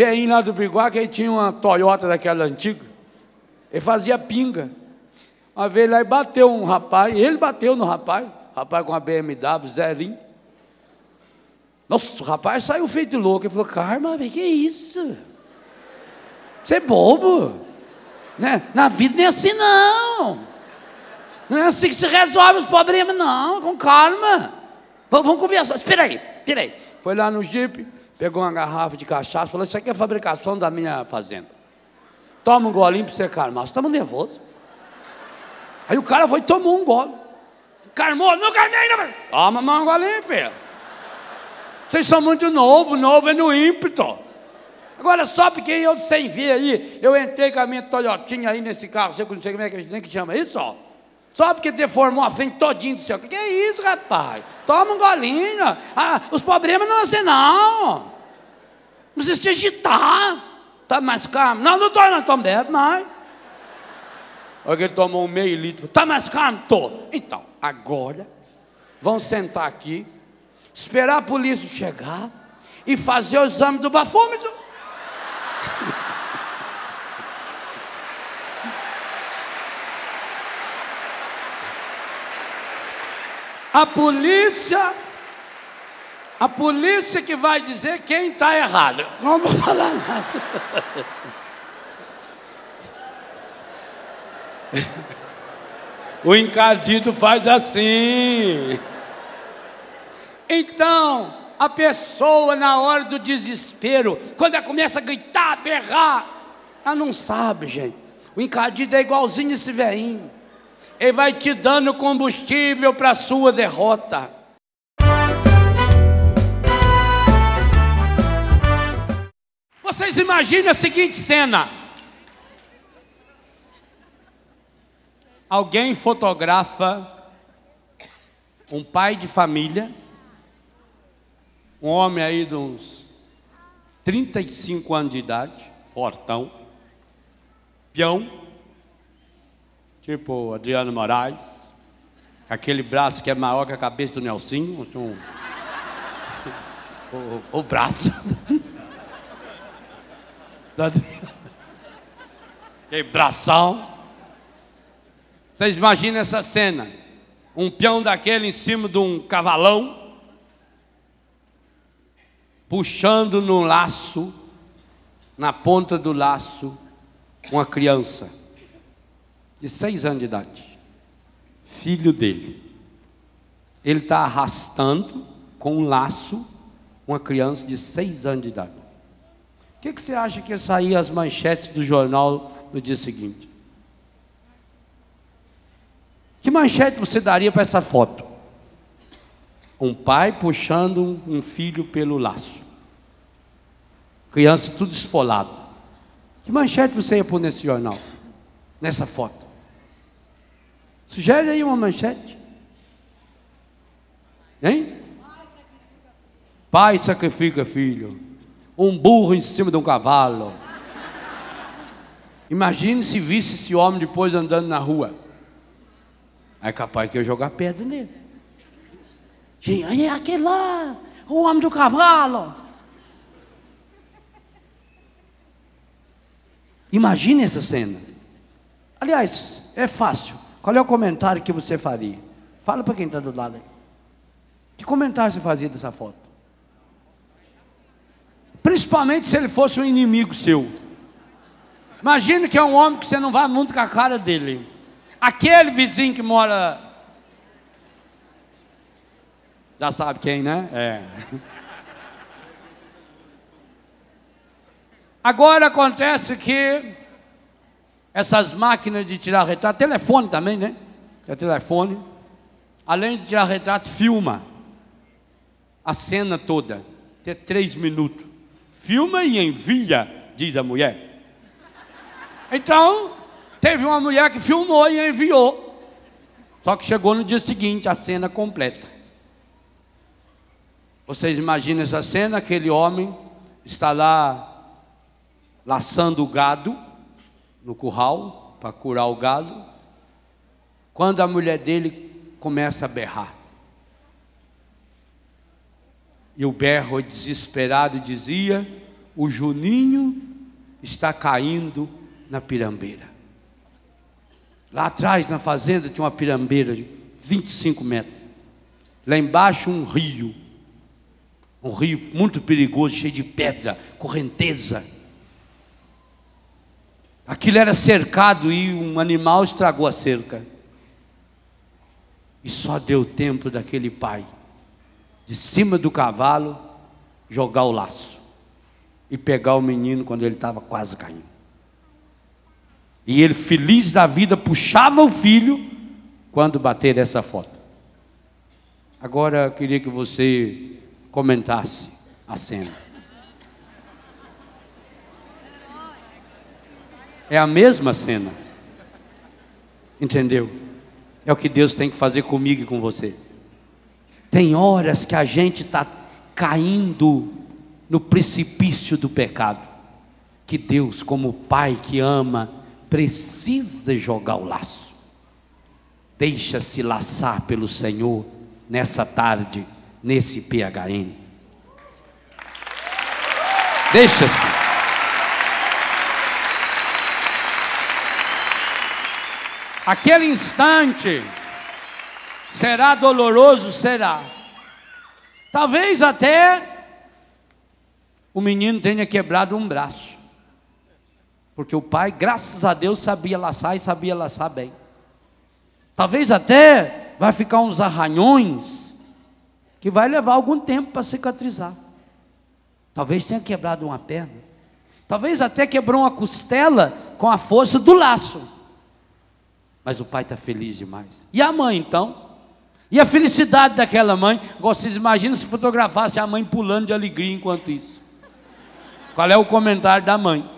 Velhinho lá do Biguá que ele tinha uma Toyota daquela antiga. Ele fazia pinga. Uma vez lá e bateu um rapaz, ele bateu no rapaz, rapaz com uma BMW zerinho. Nossa, o rapaz saiu feito louco. Ele falou, Carma, que isso? Você é bobo. Né? Na vida não é assim, não. Não é assim que se resolve os problemas, não. Com calma. Vamos, vamos conversar. Espera aí, espera aí. Foi lá no Jeep, pegou uma garrafa de cachaça, falou: Isso aqui é fabricação da minha fazenda. Toma um golinho para você calmar. Você estamos nervoso. Aí o cara foi e tomou um gole. Carmou, não carmei ainda. Toma mais um golinho, filho. Vocês são muito novos, novo é no ímpeto. Agora, só porque eu sem ver aí, eu entrei com a minha Toyotinha aí nesse carro, você não sei como é que a gente chama isso, ó. Só porque deformou a frente todinho do seu. O que é isso, rapaz? Toma um golinho. Ah, os problemas não é assim, não. Não precisa se agitar. Tá mais calmo. Não, não estou, não. Então bebe mais. Olha ele tomou um meio litro. Tá mais calmo? Tô. Então, agora, vão sentar aqui, esperar a polícia chegar e fazer o exame do bafômetro. A polícia, a polícia que vai dizer quem está errado. Não vou falar nada. O encardido faz assim. Então, a pessoa na hora do desespero, quando ela começa a gritar, a berrar, ela não sabe, gente. O encardido é igualzinho esse velhinho. Ele vai te dando combustível para a sua derrota. Vocês imaginem a seguinte cena: alguém fotografa um pai de família, um homem aí de uns 35 anos de idade, fortão, peão, tipo Adriano Moraes, aquele braço que é maior que a cabeça do Nelsinho, um, o, o, braço. aquele bração. Vocês imaginam essa cena? Um peão daquele em cima de um cavalão, puxando no laço, na ponta do laço, uma criança de seis anos de idade, filho dele. Ele está arrastando com um laço uma criança de seis anos de idade. O que, que você acha que ia sair as manchetes do jornal no dia seguinte? Que manchete você daria para essa foto? Um pai puxando um filho pelo laço. Criança tudo esfolado. Que manchete você ia pôr nesse jornal? Nessa foto? Sugere aí uma manchete. Hein? Pai sacrifica filho. Um burro em cima de um cavalo. Imagine se visse esse homem depois andando na rua. É capaz que eu jogar pedra nele. Gente, aí é aquele lá, o homem do cavalo. Imagine essa cena. Aliás, é fácil. Qual é o comentário que você faria? Fala para quem está do lado aí. Que comentário você fazia dessa foto? Principalmente se ele fosse um inimigo seu. Imagine que é um homem que você não vai muito com a cara dele. Aquele vizinho que mora. Já sabe quem, né? É. Agora acontece que essas máquinas de tirar retrato, telefone também, né? É telefone. Além de tirar retrato, filma a cena toda. Até três minutos. Filma e envia, diz a mulher. Então, teve uma mulher que filmou e enviou. Só que chegou no dia seguinte a cena completa. Vocês imaginam essa cena? Aquele homem está lá laçando o gado no curral para curar o gado, quando a mulher dele começa a berrar. E o berro desesperado dizia: o Juninho está caindo na pirambeira. Lá atrás, na fazenda, tinha uma pirambeira de 25 metros. Lá embaixo, um rio. Um rio muito perigoso, cheio de pedra, correnteza. Aquilo era cercado e um animal estragou a cerca. E só deu tempo daquele pai, de cima do cavalo, jogar o laço e pegar o menino quando ele estava quase caindo. E ele, feliz da vida, puxava o filho quando bater essa foto. Agora eu queria que você comentasse a cena. É a mesma cena. Entendeu? É o que Deus tem que fazer comigo e com você. Tem horas que a gente está caindo no precipício do pecado, que Deus, como Pai que ama, precisa jogar o laço. Deixa-se laçar pelo Senhor nessa tarde, nesse PHN. Deixa-se. Aquele instante será doloroso, será. Talvez até o menino tenha quebrado um braço. Porque o pai, graças a Deus, sabia laçar e sabia laçar bem. Talvez até vai ficar uns arranhões que vai levar algum tempo para cicatrizar. Talvez tenha quebrado uma perna. Talvez até quebrou uma costela com a força do laço. Mas o pai está feliz demais. E a mãe então? E a felicidade daquela mãe? Vocês imaginam se fotografasse a mãe pulando de alegria enquanto isso. Qual é o comentário da mãe?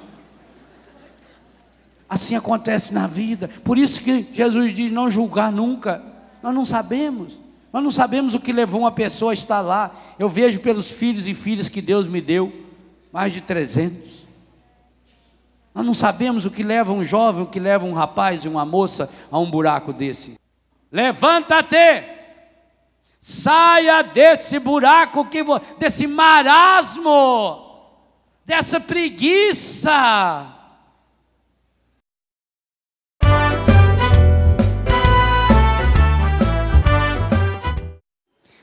Assim acontece na vida. Por isso que Jesus diz: não julgar nunca. Nós não sabemos. Nós não sabemos o que levou uma pessoa a estar lá. Eu vejo pelos filhos e filhas que Deus me deu, mais de 300. Nós não sabemos o que leva um jovem, o que leva um rapaz e uma moça a um buraco desse. Levanta-te, saia desse buraco, que desse marasmo, dessa preguiça.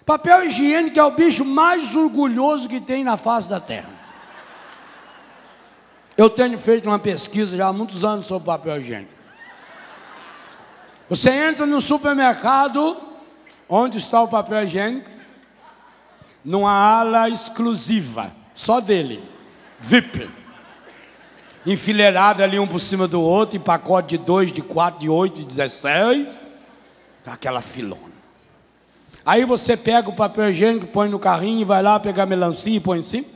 Papel higiênico é o bicho mais orgulhoso que tem na face da terra. Eu tenho feito uma pesquisa já há muitos anos sobre papel higiênico. Você entra no supermercado, onde está o papel higiênico? Numa ala exclusiva, só dele, VIP. Enfileirado ali um por cima do outro, em pacote de dois, de quatro, de oito, de dezesseis. Tá aquela filona. Aí você pega o papel higiênico, põe no carrinho e vai lá pegar melancia e põe em cima?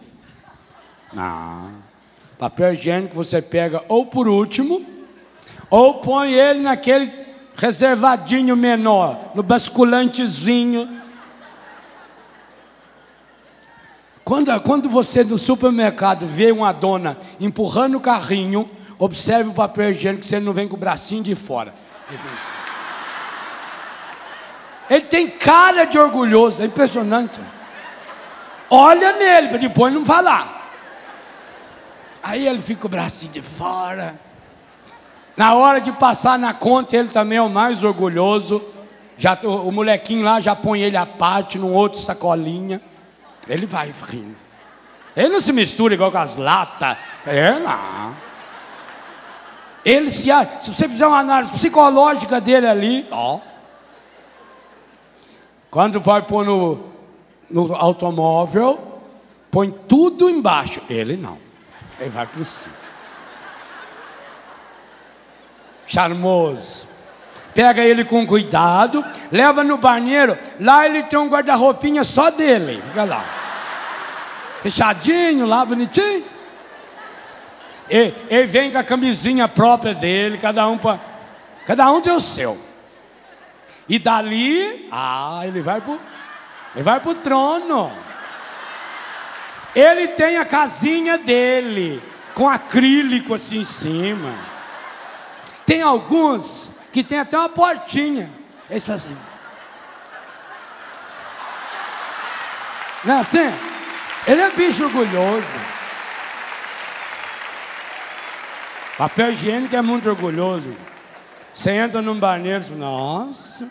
Não. Papel higiênico você pega ou por último, ou põe ele naquele reservadinho menor, no basculantezinho. Quando, quando você no supermercado vê uma dona empurrando o carrinho, observe o papel higiênico, se ele não vem com o bracinho de fora. Ele tem cara de orgulhoso, é impressionante. Olha nele, para depois não falar. Aí ele fica o bracinho de fora. Na hora de passar na conta, ele também é o mais orgulhoso. Já, o, o molequinho lá já põe ele à parte, num outro sacolinha. Ele vai rindo. Ele não se mistura igual com as latas. É, não. Ele se. Se você fizer uma análise psicológica dele ali, ó. Quando vai pôr no, no automóvel, põe tudo embaixo. Ele não. Ele vai por cima. Charmoso. Pega ele com cuidado, leva no banheiro. Lá ele tem um guarda-roupinha só dele. Fica lá. Fechadinho lá, bonitinho. Ele, ele vem com a camisinha própria dele, cada um pra, cada um tem o seu. E dali, ah, ele vai pro, ele vai pro trono. Ele tem a casinha dele, com acrílico assim em cima. Tem alguns que tem até uma portinha. Eles fazem. Assim. Não é assim? Ele é bicho orgulhoso. Papel higiênico é muito orgulhoso. Você entra num banheiro nossa.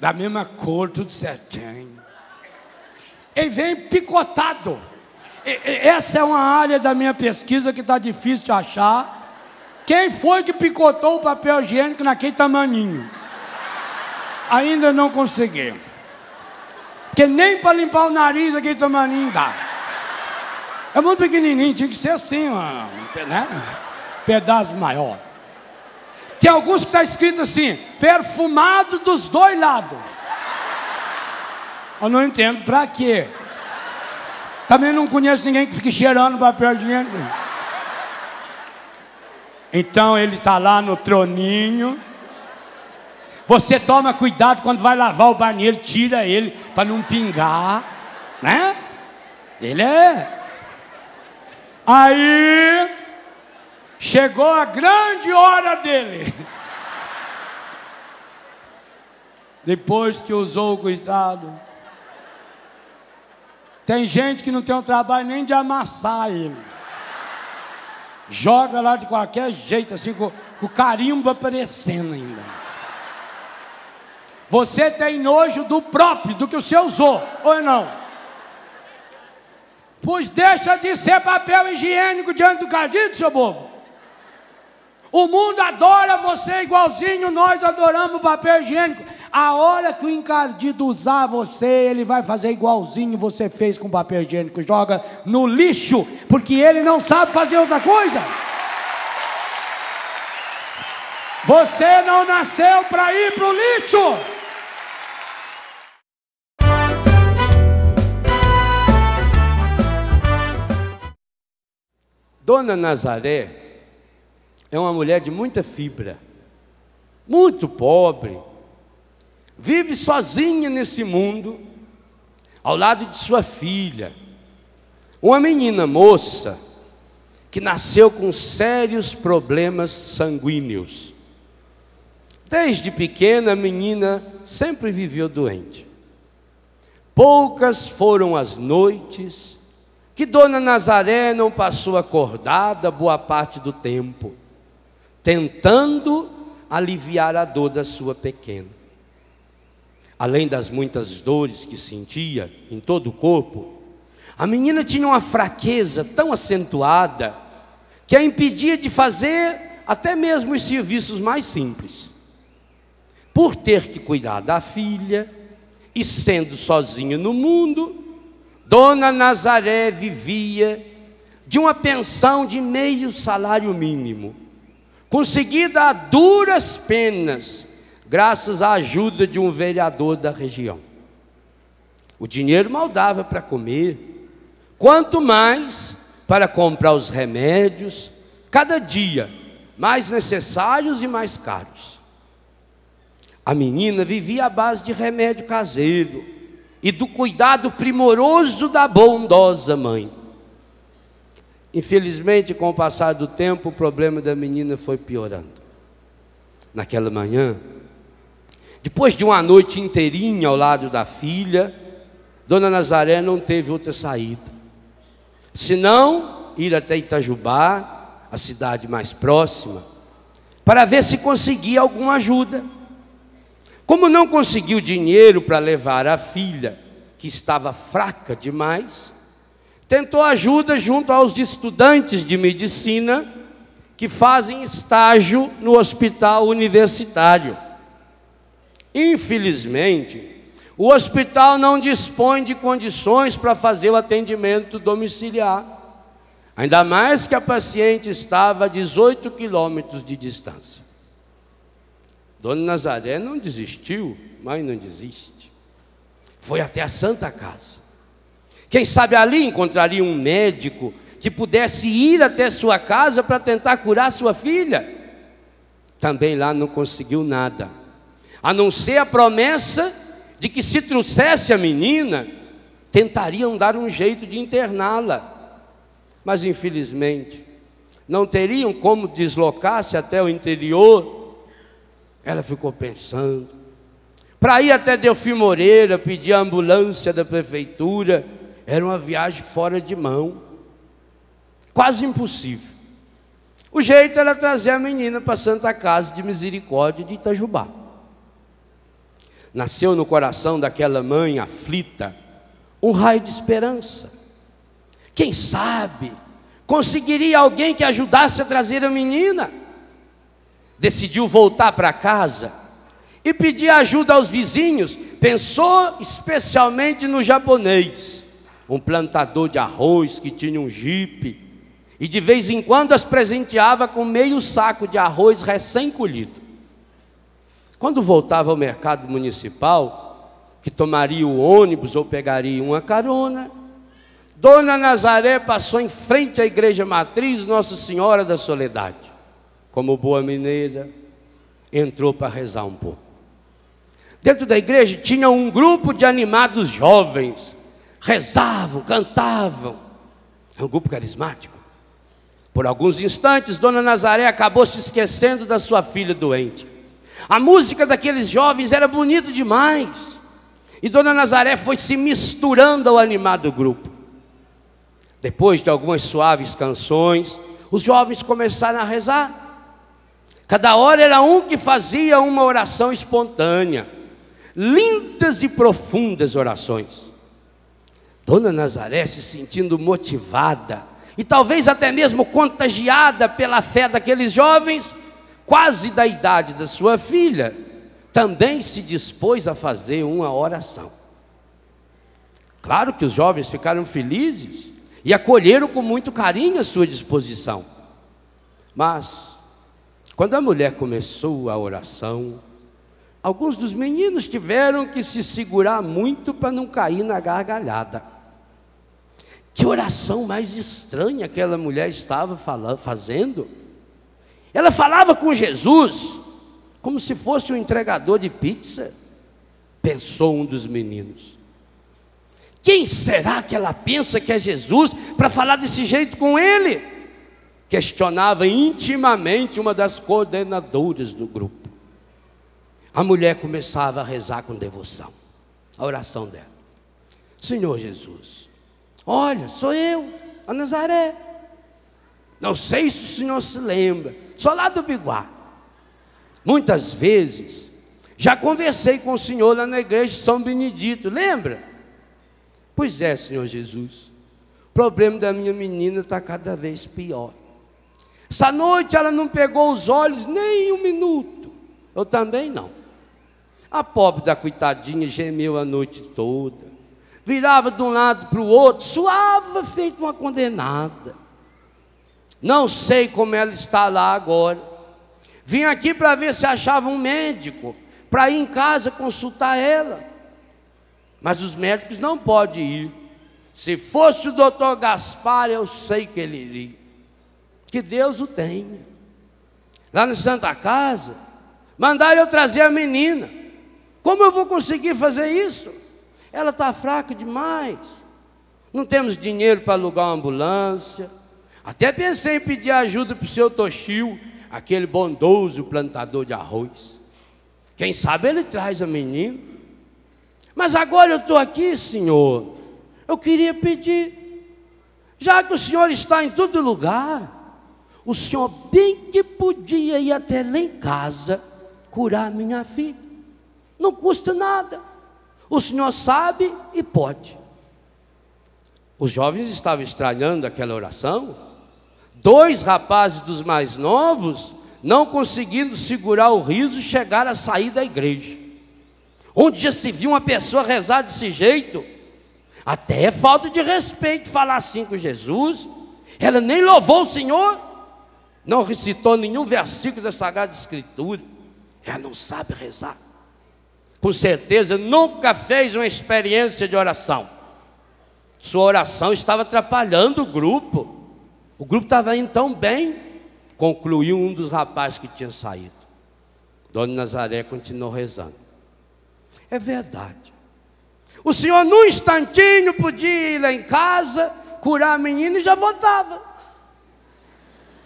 Da mesma cor, tudo certinho. Ele vem picotado. Essa é uma área da minha pesquisa que está difícil de achar. Quem foi que picotou o papel higiênico naquele tamaninho? Ainda não consegui. Porque nem para limpar o nariz aquele tamaninho dá. É muito pequenininho, tinha que ser assim, né? pedaço maior. Tem alguns que está escrito assim, perfumado dos dois lados. Eu não entendo, para quê? Também não conheço ninguém que fique cheirando papel higiênico. Então ele está lá no troninho. Você toma cuidado quando vai lavar o banheiro, tira ele para não pingar, né? Ele é. Aí chegou a grande hora dele. Depois que usou o cuidado. Tem gente que não tem o trabalho nem de amassar ele. Joga lá de qualquer jeito, assim, com, com o carimbo aparecendo ainda. Você tem nojo do próprio, do que o seu usou, ou não? Pois deixa de ser papel higiênico diante do cardíaco, seu bobo. O mundo adora você igualzinho nós adoramos o papel higiênico. A hora que o encardido usar você, ele vai fazer igualzinho você fez com o papel higiênico. Joga no lixo, porque ele não sabe fazer outra coisa. Você não nasceu para ir para o lixo. Dona Nazaré é uma mulher de muita fibra, muito pobre, vive sozinha nesse mundo, ao lado de sua filha, uma menina moça que nasceu com sérios problemas sanguíneos. Desde pequena, a menina sempre viveu doente. Poucas foram as noites que Dona Nazaré não passou acordada boa parte do tempo tentando aliviar a dor da sua pequena. Além das muitas dores que sentia em todo o corpo, a menina tinha uma fraqueza tão acentuada que a impedia de fazer até mesmo os serviços mais simples. Por ter que cuidar da filha e sendo sozinha no mundo, Dona Nazaré vivia de uma pensão de meio salário mínimo conseguida a duras penas, graças à ajuda de um vereador da região. O dinheiro mal dava para comer, quanto mais para comprar os remédios, cada dia mais necessários e mais caros. A menina vivia à base de remédio caseiro e do cuidado primoroso da bondosa mãe. Infelizmente, com o passar do tempo, o problema da menina foi piorando. Naquela manhã, depois de uma noite inteirinha ao lado da filha, Dona Nazaré não teve outra saída, senão ir até Itajubá, a cidade mais próxima, para ver se conseguia alguma ajuda. Como não conseguiu dinheiro para levar a filha, que estava fraca demais, tentou ajuda junto aos estudantes de medicina que fazem estágio no hospital universitário. Infelizmente, o hospital não dispõe de condições para fazer o atendimento domiciliar, ainda mais que a paciente estava a 18 quilômetros de distância. Dona Nazaré não desistiu, mas não desiste. Foi até a Santa Casa quem sabe ali encontraria um médico que pudesse ir até sua casa para tentar curar sua filha. Também lá não conseguiu nada, a não ser a promessa de que se trouxesse a menina, tentariam dar um jeito de interná-la. Mas infelizmente, não teriam como deslocar-se até o interior. Ela ficou pensando. Para ir até Delfim Moreira, pedir a ambulância da prefeitura, era uma viagem fora de mão. Quase impossível. O jeito era trazer a menina para a Santa Casa de Misericórdia de Itajubá. Nasceu no coração daquela mãe aflita um raio de esperança. Quem sabe conseguiria alguém que ajudasse a trazer a menina? Decidiu voltar para casa e pedir ajuda aos vizinhos. Pensou especialmente no japonês, um plantador de arroz que tinha um jipe e de vez em quando as presenteava com meio saco de arroz recém-colhido. Quando voltava ao mercado municipal, que tomaria o ônibus ou pegaria uma carona, Dona Nazaré passou em frente à igreja matriz Nossa Senhora da Soledade. Como boa mineira, entrou para rezar um pouco. Dentro da igreja tinha um grupo de animados jovens, rezavam, cantavam. É um grupo carismático. Por alguns instantes, Dona Nazaré acabou se esquecendo da sua filha doente. A música daqueles jovens era bonita demais. E Dona Nazaré foi se misturando ao animado grupo. Depois de algumas suaves canções, os jovens começaram a rezar. Cada hora era um que fazia uma oração espontânea. Lindas e profundas orações. Dona Nazaré se sentindo motivada, e talvez até mesmo contagiada pela fé daqueles jovens, quase da idade da sua filha, também se dispôs a fazer uma oração. Claro que os jovens ficaram felizes e acolheram com muito carinho a sua disposição. Mas, quando a mulher começou a oração, alguns dos meninos tiveram que se segurar muito para não cair na gargalhada. Que oração mais estranha aquela mulher estava falando, fazendo. Ela falava com Jesus como se fosse um entregador de pizza, pensou um dos meninos. Quem será que ela pensa que é Jesus para falar desse jeito com ele? Questionava intimamente uma das coordenadoras do grupo. A mulher começava a rezar com devoção, a oração dela: Senhor Jesus, Olha, sou eu, a Nazaré. Não sei se o senhor se lembra, sou lá do Biguá. Muitas vezes, já conversei com o senhor lá na igreja de São Benedito, lembra? Pois é, Senhor Jesus, o problema da minha menina está cada vez pior. Essa noite ela não pegou os olhos nem um minuto, eu também não. A pobre da coitadinha gemeu a noite toda virava de um lado para o outro, suava feito uma condenada. Não sei como ela está lá agora. Vim aqui para ver se achava um médico para ir em casa consultar ela. Mas os médicos não podem ir. Se fosse o doutor Gaspar, eu sei que ele iria. Que Deus o tenha. Lá na Santa Casa, mandaram eu trazer a menina. Como eu vou conseguir fazer isso? Ela está fraca demais. Não temos dinheiro para alugar uma ambulância. Até pensei em pedir ajuda para o seu Toshio, aquele bondoso plantador de arroz. Quem sabe ele traz a menina. Mas agora eu estou aqui, senhor. Eu queria pedir, já que o senhor está em todo lugar, o senhor bem que podia ir até lá em casa curar minha filha. Não custa nada. O Senhor sabe e pode. Os jovens estavam estranhando aquela oração. Dois rapazes dos mais novos, não conseguindo segurar o riso, chegaram a sair da igreja. Onde já se viu uma pessoa rezar desse jeito? Até é falta de respeito falar assim com Jesus. Ela nem louvou o Senhor, não recitou nenhum versículo da Sagrada Escritura. Ela não sabe rezar com certeza nunca fez uma experiência de oração. Sua oração estava atrapalhando o grupo. O grupo estava indo tão bem, concluiu um dos rapazes que tinha saído. Dona Nazaré continuou rezando. É verdade. O senhor, num instantinho, podia ir lá em casa, curar a menina e já voltava.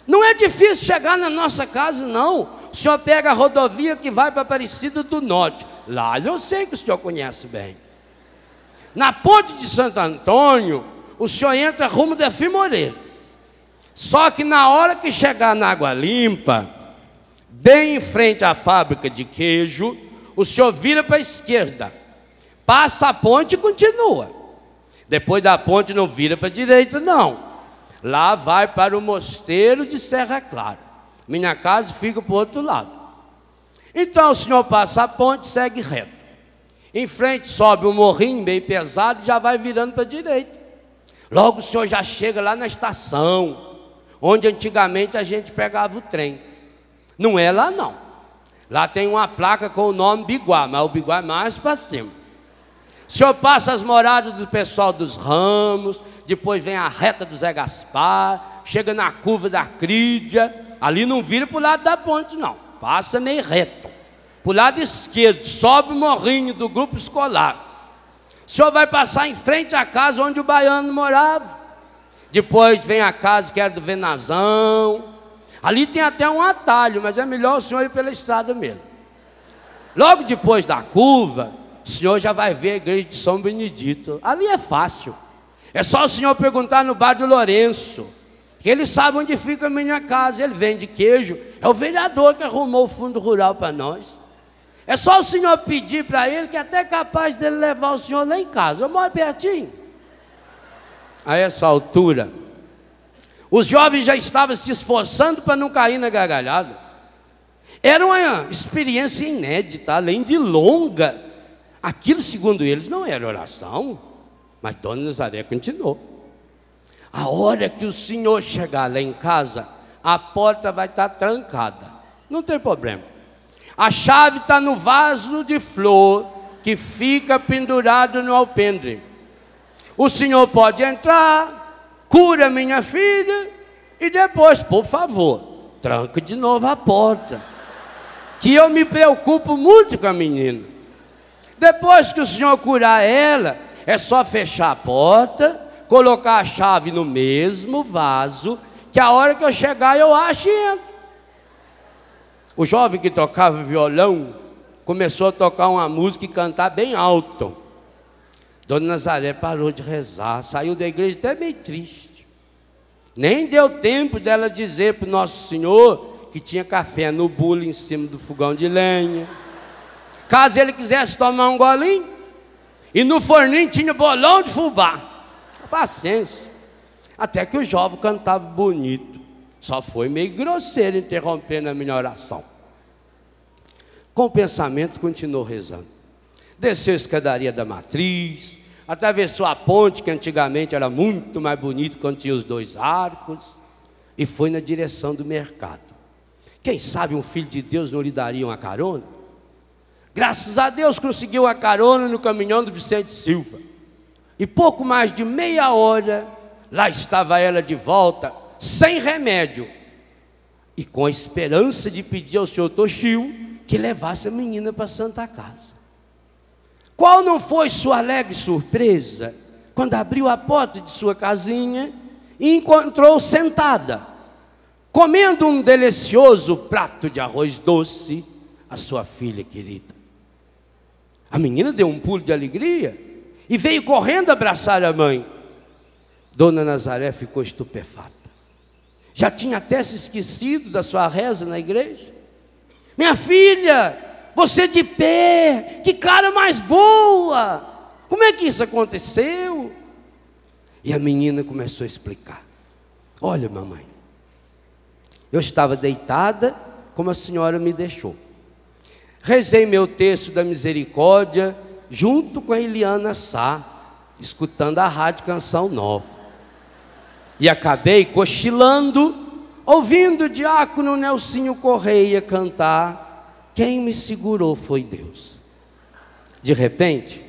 Não é difícil chegar na nossa casa, não. O senhor pega a rodovia que vai para Aparecida do Norte. Lá eu sei que o senhor conhece bem. Na ponte de Santo Antônio, o senhor entra rumo da Fimoreira. Só que na hora que chegar na água limpa, bem em frente à fábrica de queijo, o senhor vira para a esquerda, passa a ponte e continua. Depois da ponte não vira para a direita, não. Lá vai para o mosteiro de Serra Clara. Minha casa fica para o outro lado. Então o senhor passa a ponte, segue reto. Em frente sobe um morrinho meio pesado e já vai virando para a direita. Logo o senhor já chega lá na estação, onde antigamente a gente pegava o trem. Não é lá não. Lá tem uma placa com o nome Biguá, mas o Biguá é mais para cima. O senhor passa as moradas do pessoal dos Ramos, depois vem a reta do Zé Gaspar, chega na curva da Crídia, ali não vira para o lado da ponte, não, passa meio reto. Para o lado esquerdo, sobe o morrinho do grupo escolar. O senhor vai passar em frente à casa onde o baiano morava. Depois vem a casa que era do Venazão, Ali tem até um atalho, mas é melhor o senhor ir pela estrada mesmo. Logo depois da curva, o senhor já vai ver a igreja de São Benedito. Ali é fácil. É só o senhor perguntar no bar do Lourenço, que ele sabe onde fica a minha casa. Ele vende queijo. É o vereador que arrumou o fundo rural para nós. É só o senhor pedir para ele, que é até capaz dele levar o senhor lá em casa. Eu moro pertinho. A essa altura, os jovens já estavam se esforçando para não cair na gargalhada. Era uma experiência inédita, além de longa. Aquilo, segundo eles, não era oração, mas Dona Nazaré continuou. A hora que o senhor chegar lá em casa, a porta vai estar trancada. Não tem problema. A chave está no vaso de flor que fica pendurado no alpendre. O senhor pode entrar, cura minha filha, e depois, por favor, tranque de novo a porta. Que eu me preocupo muito com a menina. Depois que o senhor curar ela, é só fechar a porta, colocar a chave no mesmo vaso, que a hora que eu chegar eu acho e entro. O jovem que tocava violão começou a tocar uma música e cantar bem alto. Dona Nazaré parou de rezar, saiu da igreja até meio triste. Nem deu tempo dela dizer para Nosso Senhor que tinha café no bule em cima do fogão de lenha. Caso ele quisesse tomar um golinho, e no forninho tinha bolão de fubá. Paciência. Até que o jovem cantava bonito. Só foi meio grosseiro interrompendo a minha oração. Com o pensamento, continuou rezando. Desceu a escadaria da matriz, atravessou a ponte, que antigamente era muito mais bonito quando tinha os dois arcos, e foi na direção do mercado. Quem sabe um filho de Deus não lhe daria uma carona? Graças a Deus conseguiu a carona no caminhão do Vicente Silva. E pouco mais de meia hora, lá estava ela de volta, sem remédio, e com a esperança de pedir ao senhor Toshio que levasse a menina para Santa Casa. Qual não foi sua alegre surpresa quando abriu a porta de sua casinha e encontrou sentada, comendo um delicioso prato de arroz doce, a sua filha querida? A menina deu um pulo de alegria e veio correndo abraçar a mãe. Dona Nazaré ficou estupefata. Já tinha até se esquecido da sua reza na igreja. Minha filha, você de pé, que cara mais boa! Como é que isso aconteceu? E a menina começou a explicar: Olha, mamãe, eu estava deitada como a senhora me deixou. Rezei meu texto da misericórdia junto com a Eliana Sá, escutando a rádio Canção Nova. E acabei cochilando, ouvindo o diácono Nelsinho Correia cantar quem me segurou foi Deus. De repente,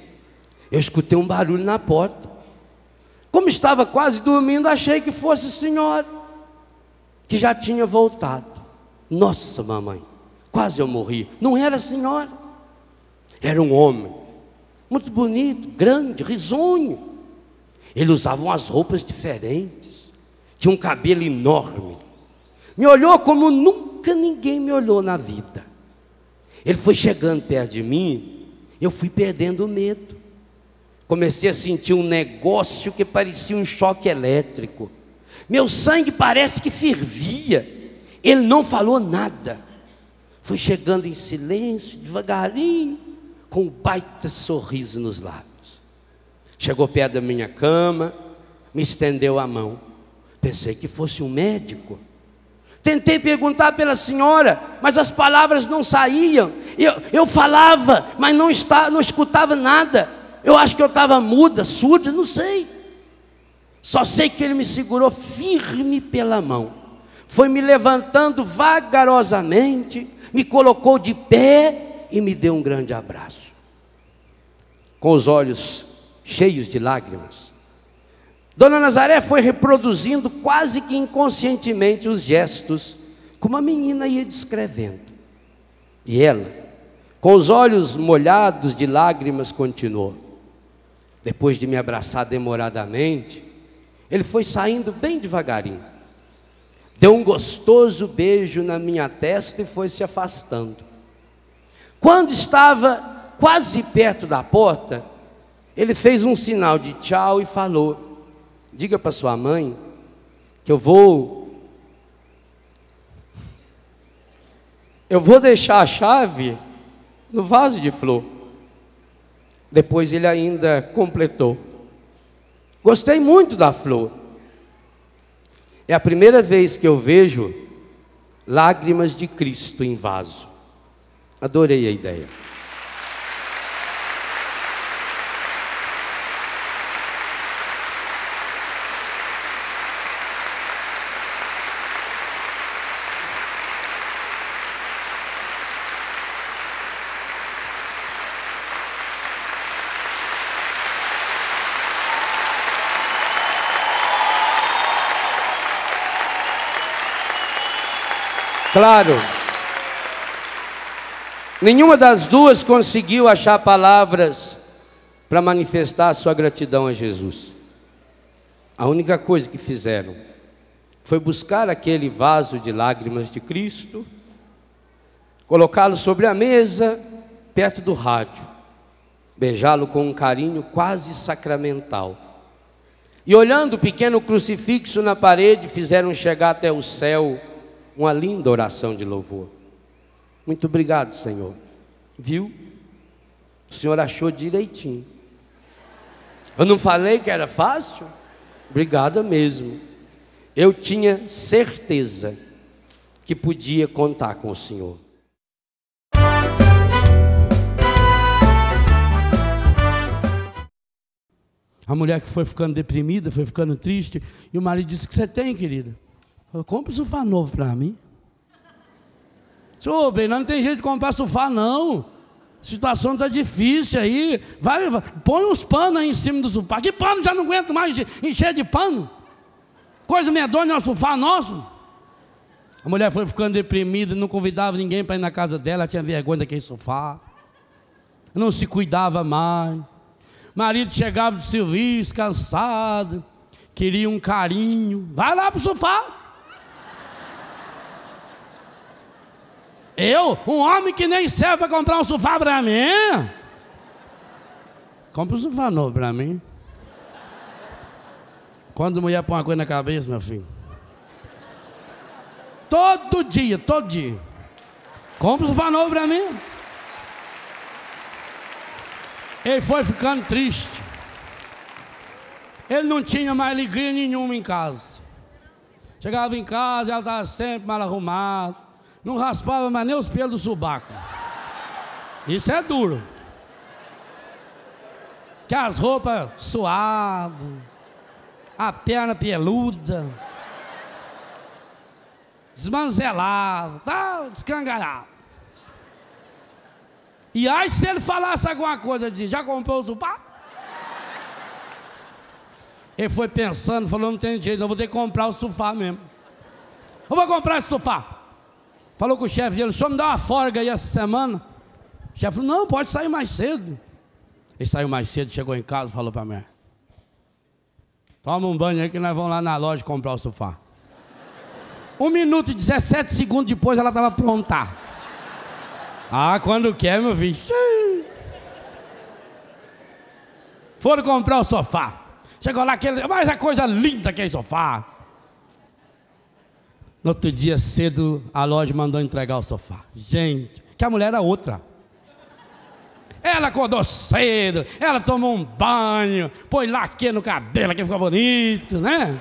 eu escutei um barulho na porta. Como estava quase dormindo, achei que fosse o senhor, que já tinha voltado. Nossa, mamãe, quase eu morri. Não era senhora, era um homem, muito bonito, grande, risonho. Ele usava umas roupas diferentes, tinha um cabelo enorme. Me olhou como nunca ninguém me olhou na vida. Ele foi chegando perto de mim, eu fui perdendo o medo. Comecei a sentir um negócio que parecia um choque elétrico. Meu sangue parece que fervia. Ele não falou nada. Foi chegando em silêncio, devagarinho, com um baita sorriso nos lábios. Chegou perto da minha cama, me estendeu a mão. Pensei que fosse um médico. Tentei perguntar pela senhora, mas as palavras não saíam. Eu, eu falava, mas não, está, não escutava nada. Eu acho que eu estava muda, surda, não sei. Só sei que ele me segurou firme pela mão. Foi me levantando vagarosamente, me colocou de pé e me deu um grande abraço. Com os olhos cheios de lágrimas, Dona Nazaré foi reproduzindo quase que inconscientemente os gestos, como a menina ia descrevendo. E ela, com os olhos molhados de lágrimas, continuou. Depois de me abraçar demoradamente, ele foi saindo bem devagarinho. Deu um gostoso beijo na minha testa e foi se afastando. Quando estava quase perto da porta, ele fez um sinal de tchau e falou: Diga para sua mãe que eu vou. Eu vou deixar a chave no vaso de flor. Depois ele ainda completou. Gostei muito da flor. É a primeira vez que eu vejo lágrimas de Cristo em vaso. Adorei a ideia. Claro. Nenhuma das duas conseguiu achar palavras para manifestar a sua gratidão a Jesus. A única coisa que fizeram foi buscar aquele vaso de lágrimas de Cristo, colocá-lo sobre a mesa, perto do rádio, beijá-lo com um carinho quase sacramental. E olhando o pequeno crucifixo na parede, fizeram chegar até o céu uma linda oração de louvor. Muito obrigado, Senhor. Viu? O Senhor achou direitinho. Eu não falei que era fácil? Obrigado mesmo. Eu tinha certeza que podia contar com o Senhor. A mulher que foi ficando deprimida, foi ficando triste, e o marido disse: que você tem, querida? Falou, compra sofá novo para mim. Ô, bem, não tem jeito de comprar sofá, não. A situação está difícil aí. Vai, vai, põe uns panos aí em cima do sofá. Que pano? Já não aguento mais encher de pano. Coisa medonha é o sofá nosso. A mulher foi ficando deprimida, não convidava ninguém para ir na casa dela, tinha vergonha daquele sofá. Não se cuidava mais. Marido chegava do serviço, cansado, queria um carinho. Vai lá para sofá. Eu, um homem que nem serve para comprar um sofá para mim. Compra um sofá novo para mim. Quando a mulher põe uma coisa na cabeça, meu filho? Todo dia, todo dia. Compra um sofá novo para mim. Ele foi ficando triste. Ele não tinha mais alegria nenhuma em casa. Chegava em casa, ela estava sempre mal arrumada não raspava mais nem os pelos do subaco. Isso é duro. Que as roupas suadas, a perna peluda, desmanzelada, tá descangalhado. E aí se ele falasse alguma coisa de já comprou o sofá? Ele foi pensando, falou, não tem jeito, não vou ter que comprar o sofá mesmo. Eu vou comprar esse sofá. Falou com o chefe dele, só me dá uma folga aí essa semana. O chefe falou, não, pode sair mais cedo. Ele saiu mais cedo, chegou em casa e falou para mim. Toma um banho aí que nós vamos lá na loja comprar o sofá. Um minuto e 17 segundos depois ela estava pronta. Ah, quando quer, meu filho. Foram comprar o sofá. Chegou lá, aquele, mas a coisa linda que é sofá. No outro dia cedo, a loja mandou entregar o sofá. Gente, que a mulher era outra. Ela acordou cedo, ela tomou um banho, pôs laque no cabelo que ficou bonito, né?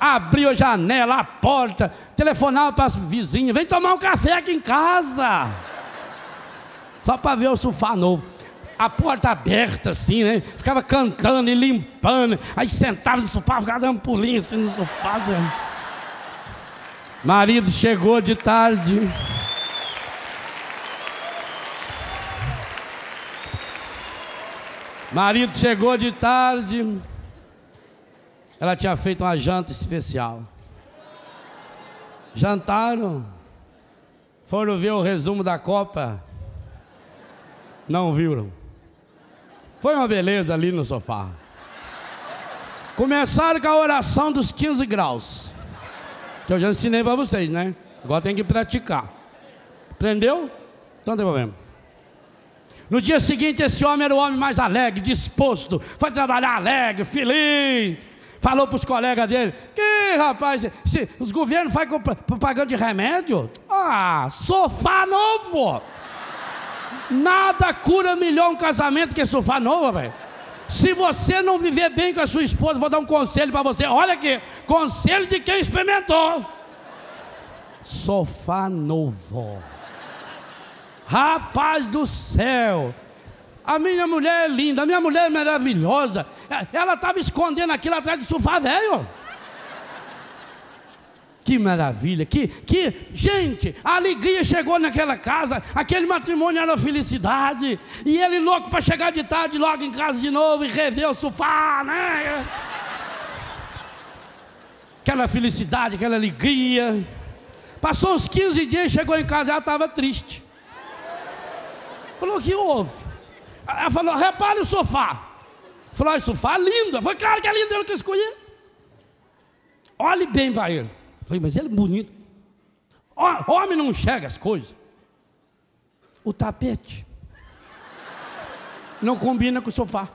Abriu a janela, a porta, telefonava para as vizinhas, vem tomar um café aqui em casa. Só para ver o sofá novo. A porta aberta assim, né? Ficava cantando e limpando. Aí sentava no sofá, ficava dando pulinho assim no sofá. Assim. Marido chegou de tarde. Marido chegou de tarde. Ela tinha feito uma janta especial. Jantaram. Foram ver o resumo da Copa. Não viram. Foi uma beleza ali no sofá. Começaram com a oração dos 15 graus. Que eu já ensinei para vocês, né? Agora tem que praticar. Aprendeu? Então não tem problema. No dia seguinte, esse homem era o homem mais alegre, disposto, foi trabalhar alegre, feliz. Falou para os colegas dele: Que rapaz, se, os governos fazem propaganda de remédio? Ah, sofá novo! Nada cura melhor um casamento que sofá novo, velho. Se você não viver bem com a sua esposa, vou dar um conselho para você. Olha aqui, conselho de quem experimentou. Sofá novo. Rapaz do céu! A minha mulher é linda, a minha mulher é maravilhosa. Ela estava escondendo aquilo atrás do sofá velho. Que maravilha, que, que, gente, a alegria chegou naquela casa, aquele matrimônio era felicidade, e ele louco para chegar de tarde logo em casa de novo e rever o sofá, né? Aquela felicidade, aquela alegria. Passou uns 15 dias, chegou em casa, ela estava triste. Falou, o que houve? Ela falou, repare o sofá. Falou, o sofá é lindo. Foi claro que é lindo, eu que escolhi. Olhe bem para ele. Falei, mas ele é bonito. Homem não enxerga as coisas. O tapete não combina com o sofá.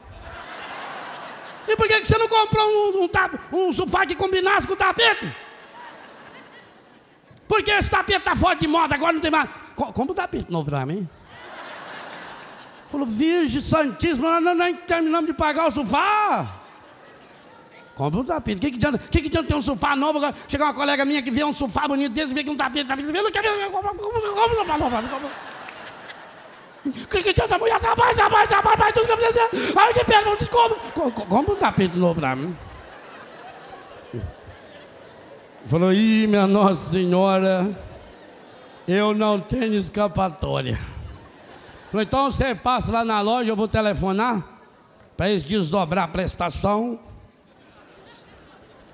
E por que você não comprou um, um, um sofá que combinasse com o tapete? Porque esse tapete está fora de moda, agora não tem mais. Compra um tapete novo para mim. Falou, Virgem Santíssima, nós nem terminamos de pagar o sofá. Compra um tapete. O que, que adianta? O que, que adianta ter um sofá novo? Agora, uma colega minha que vê um sofá bonito desse, vê que um tapete, tapete, vê, não quer compra um sofá novo. O que, que adianta? A mulher trabalha, trabalha, trabalha, faz tudo que eu preciso. Aí que pega, vocês compram. Compra um tapete novo pra mim. Falou, ih, minha Nossa Senhora, eu não tenho escapatória. Falei, então você passa lá na loja, eu vou telefonar para eles desdobrar a prestação.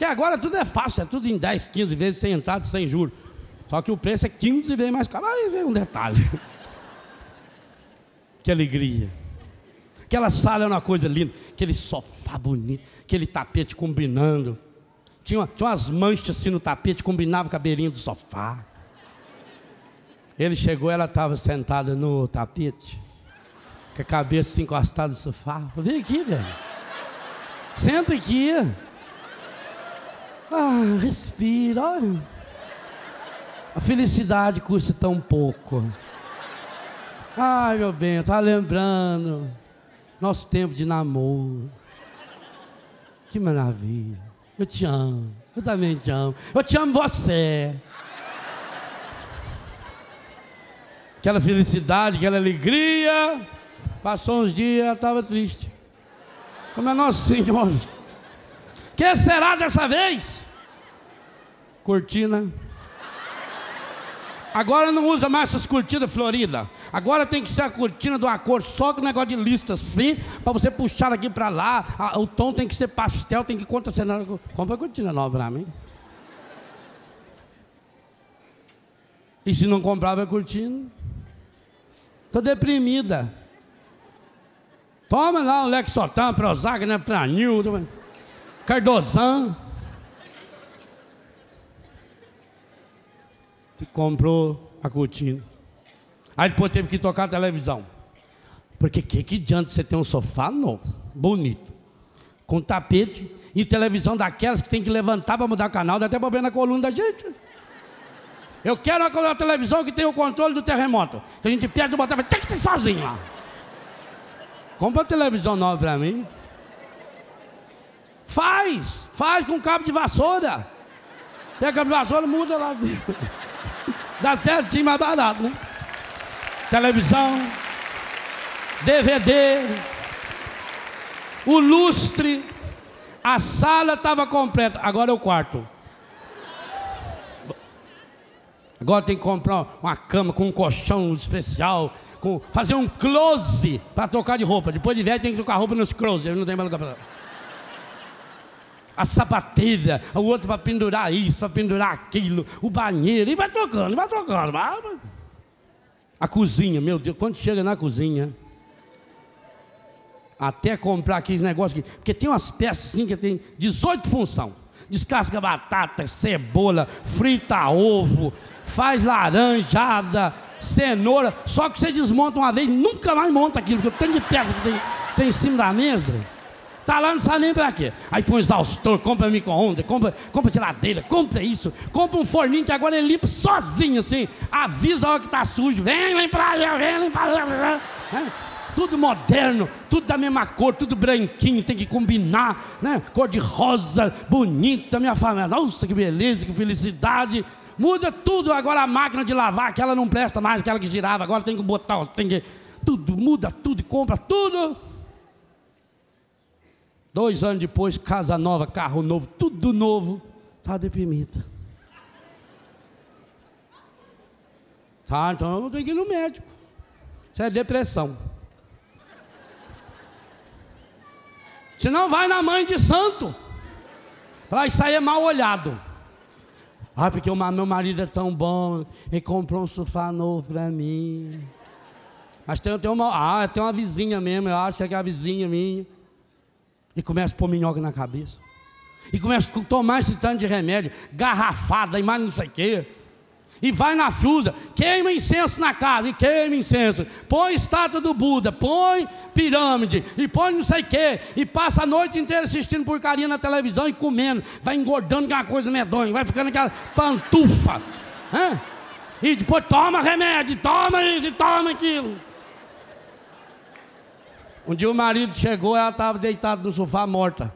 Que agora tudo é fácil, é tudo em 10, 15 vezes sem entrada, sem juros. Só que o preço é 15 vezes mais caro. Aí vem um detalhe. que alegria. Aquela sala é uma coisa linda. Aquele sofá bonito, aquele tapete combinando. Tinha, tinha umas manchas assim no tapete, combinava o cabelinho do sofá. Ele chegou, ela estava sentada no tapete, com a cabeça assim encostada no sofá. Vem aqui, velho. Senta aqui. Ah, respira. A felicidade custa tão pouco. Ai, meu bem, tá lembrando nosso tempo de namoro. Que maravilha. Eu te amo. Eu também te amo. Eu te amo você. aquela felicidade, aquela alegria. Passou uns dias, ela estava triste. Como é Nosso Senhor. Que será dessa vez? Cortina. Agora não usa mais essas cortinas floridas. Agora tem que ser a cortina de uma cor só com negócio de lista assim, para você puxar aqui para lá. o tom tem que ser pastel, tem que contracenar. Compra a cortina nova para mim. E se não comprava a cortina? Estou deprimida. Toma lá o Lexotan, Prozac, né, Pranil, Cardozan. Comprou a cortina. Aí depois teve que tocar a televisão. Porque que, que adianta você ter um sofá novo, bonito, com tapete e televisão daquelas que tem que levantar para mudar o canal, dá até problema na coluna da gente. Eu quero uma televisão que tenha o controle do terremoto. Que a gente perde o botão, tem que ser sozinho lá. Compra uma televisão nova para mim. Faz, faz com cabo de vassoura. Pega cabo de vassoura, muda lá. Dá certinho, mais barato, né? Televisão, DVD, o lustre, a sala estava completa, agora é o quarto. Agora tem que comprar uma cama com um colchão especial, com, fazer um close para trocar de roupa. Depois de velho tem que trocar roupa nos close, não tem mais lugar para a sapateira, o outro para pendurar isso, para pendurar aquilo, o banheiro, e vai trocando, vai trocando. Vai. A cozinha, meu Deus, quando chega na cozinha, até comprar aqueles negócios aqui, porque tem umas peças assim que tem 18 funções descasca batata, cebola, frita ovo, faz laranjada, cenoura. Só que você desmonta uma vez, nunca mais monta aquilo, porque o tanto de peça que tem, tem em cima da mesa. Tá lá, não sabe nem pra quê. Aí põe exaustor, compra micro-ondas, compra, compra geladeira, compra isso, compra um forninho que agora ele limpa sozinho, assim. Avisa a hora que tá sujo, vem limpar, vem limpar. Vem tudo moderno, tudo da mesma cor, tudo branquinho, tem que combinar, né? Cor de rosa, bonita, minha família. Nossa, que beleza, que felicidade. Muda tudo, agora a máquina de lavar, aquela não presta mais, aquela que girava, agora tem que botar, tem que. Tudo, muda tudo, compra tudo. Dois anos depois, casa nova, carro novo, tudo novo. Está deprimida. Tá, então eu tenho que ir no médico. Isso é depressão. Se não vai na mãe de santo. Para isso aí é mal olhado. Ah, porque o meu marido é tão bom, ele comprou um sofá novo para mim. Mas tem, tem, uma, ah, tem uma vizinha mesmo, eu acho que é a vizinha minha. E começa a pôr minhoca na cabeça. E começa a tomar esse tanto de remédio, garrafada e mais não sei o quê e vai na fusa, queima incenso na casa, e queima incenso, põe estátua do Buda, põe pirâmide, e põe não sei o quê, e passa a noite inteira assistindo porcaria na televisão e comendo, vai engordando que é uma coisa medonha, vai ficando aquela pantufa, hein? e depois toma remédio, toma isso, toma aquilo. Um dia o marido chegou, ela estava deitada no sofá morta.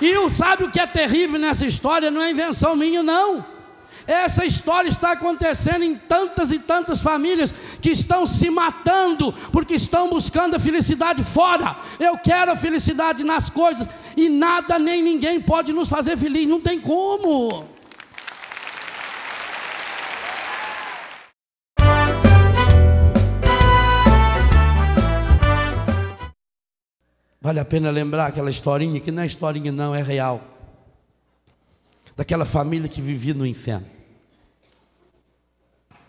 E sabe o que é terrível nessa história? Não é invenção minha, não. Essa história está acontecendo em tantas e tantas famílias que estão se matando porque estão buscando a felicidade fora. Eu quero a felicidade nas coisas e nada nem ninguém pode nos fazer feliz, não tem como. Vale a pena lembrar aquela historinha, que não é historinha, não, é real daquela família que vivia no inferno.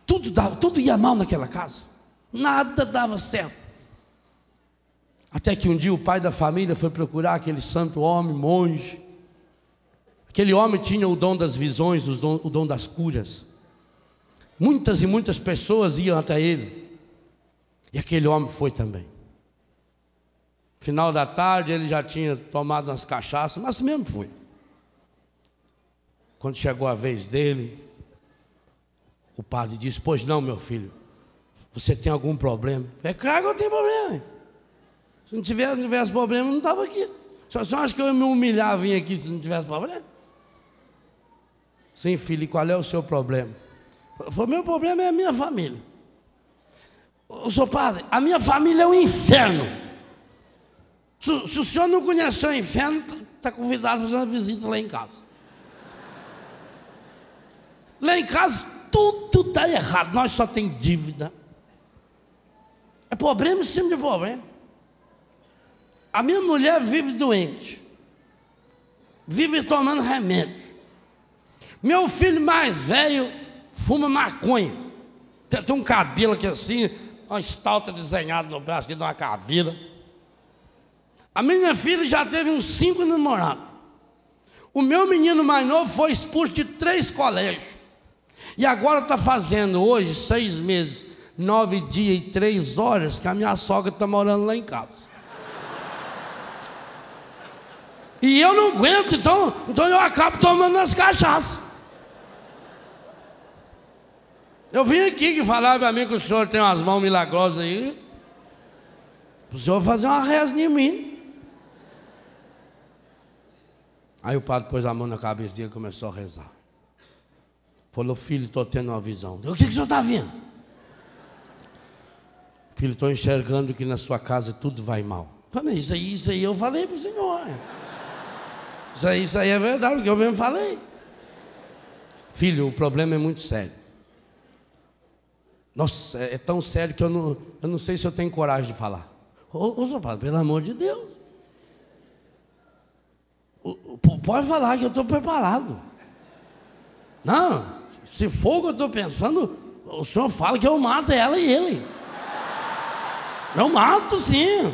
Tudo dava, tudo ia mal naquela casa. Nada dava certo. Até que um dia o pai da família foi procurar aquele santo homem, monge. Aquele homem tinha o dom das visões, o dom, o dom das curas. Muitas e muitas pessoas iam até ele. E aquele homem foi também. Final da tarde ele já tinha tomado umas cachaças, mas mesmo foi. Quando chegou a vez dele, o padre disse: Pois não, meu filho, você tem algum problema? É claro que eu tenho problema. Se não tivesse, não tivesse problema, eu não estava aqui. Só, só acha que eu me humilhar vir aqui se não tivesse problema? Sim, filho, e qual é o seu problema? O meu problema é a minha família. O senhor padre, a minha família é um inferno. Se, se o senhor não conheceu o inferno, está convidado a fazer uma visita lá em casa. Lá em casa tudo está errado, nós só tem dívida. É problema em cima de problema. A minha mulher vive doente, vive tomando remédio. Meu filho mais velho fuma maconha. Tem, tem um cabelo aqui assim, uma estalta desenhada no braço de uma caveira. A minha filha já teve uns cinco namorados. O meu menino mais novo foi expulso de três colégios. E agora está fazendo hoje seis meses, nove dias e três horas que a minha sogra está morando lá em casa. E eu não aguento, então, então eu acabo tomando as cachaças. Eu vim aqui que falar para mim que o senhor tem umas mãos milagrosas aí. O senhor fazer uma reza em mim. Aí o padre pôs a mão na cabeça dele e começou a rezar. Falou, filho, estou tendo uma visão. O que, que o senhor está vendo? Filho, estou enxergando que na sua casa tudo vai mal. Falei, isso aí, isso aí eu falei para o senhor. Isso aí, isso aí é verdade, o que eu mesmo falei. Filho, o problema é muito sério. Nossa, é, é tão sério que eu não, eu não sei se eu tenho coragem de falar. Ô, ô, padre, pelo amor de Deus. Pode falar que eu estou preparado. Não, se for o que eu estou pensando, o senhor fala que eu mato ela e ele. Eu mato sim.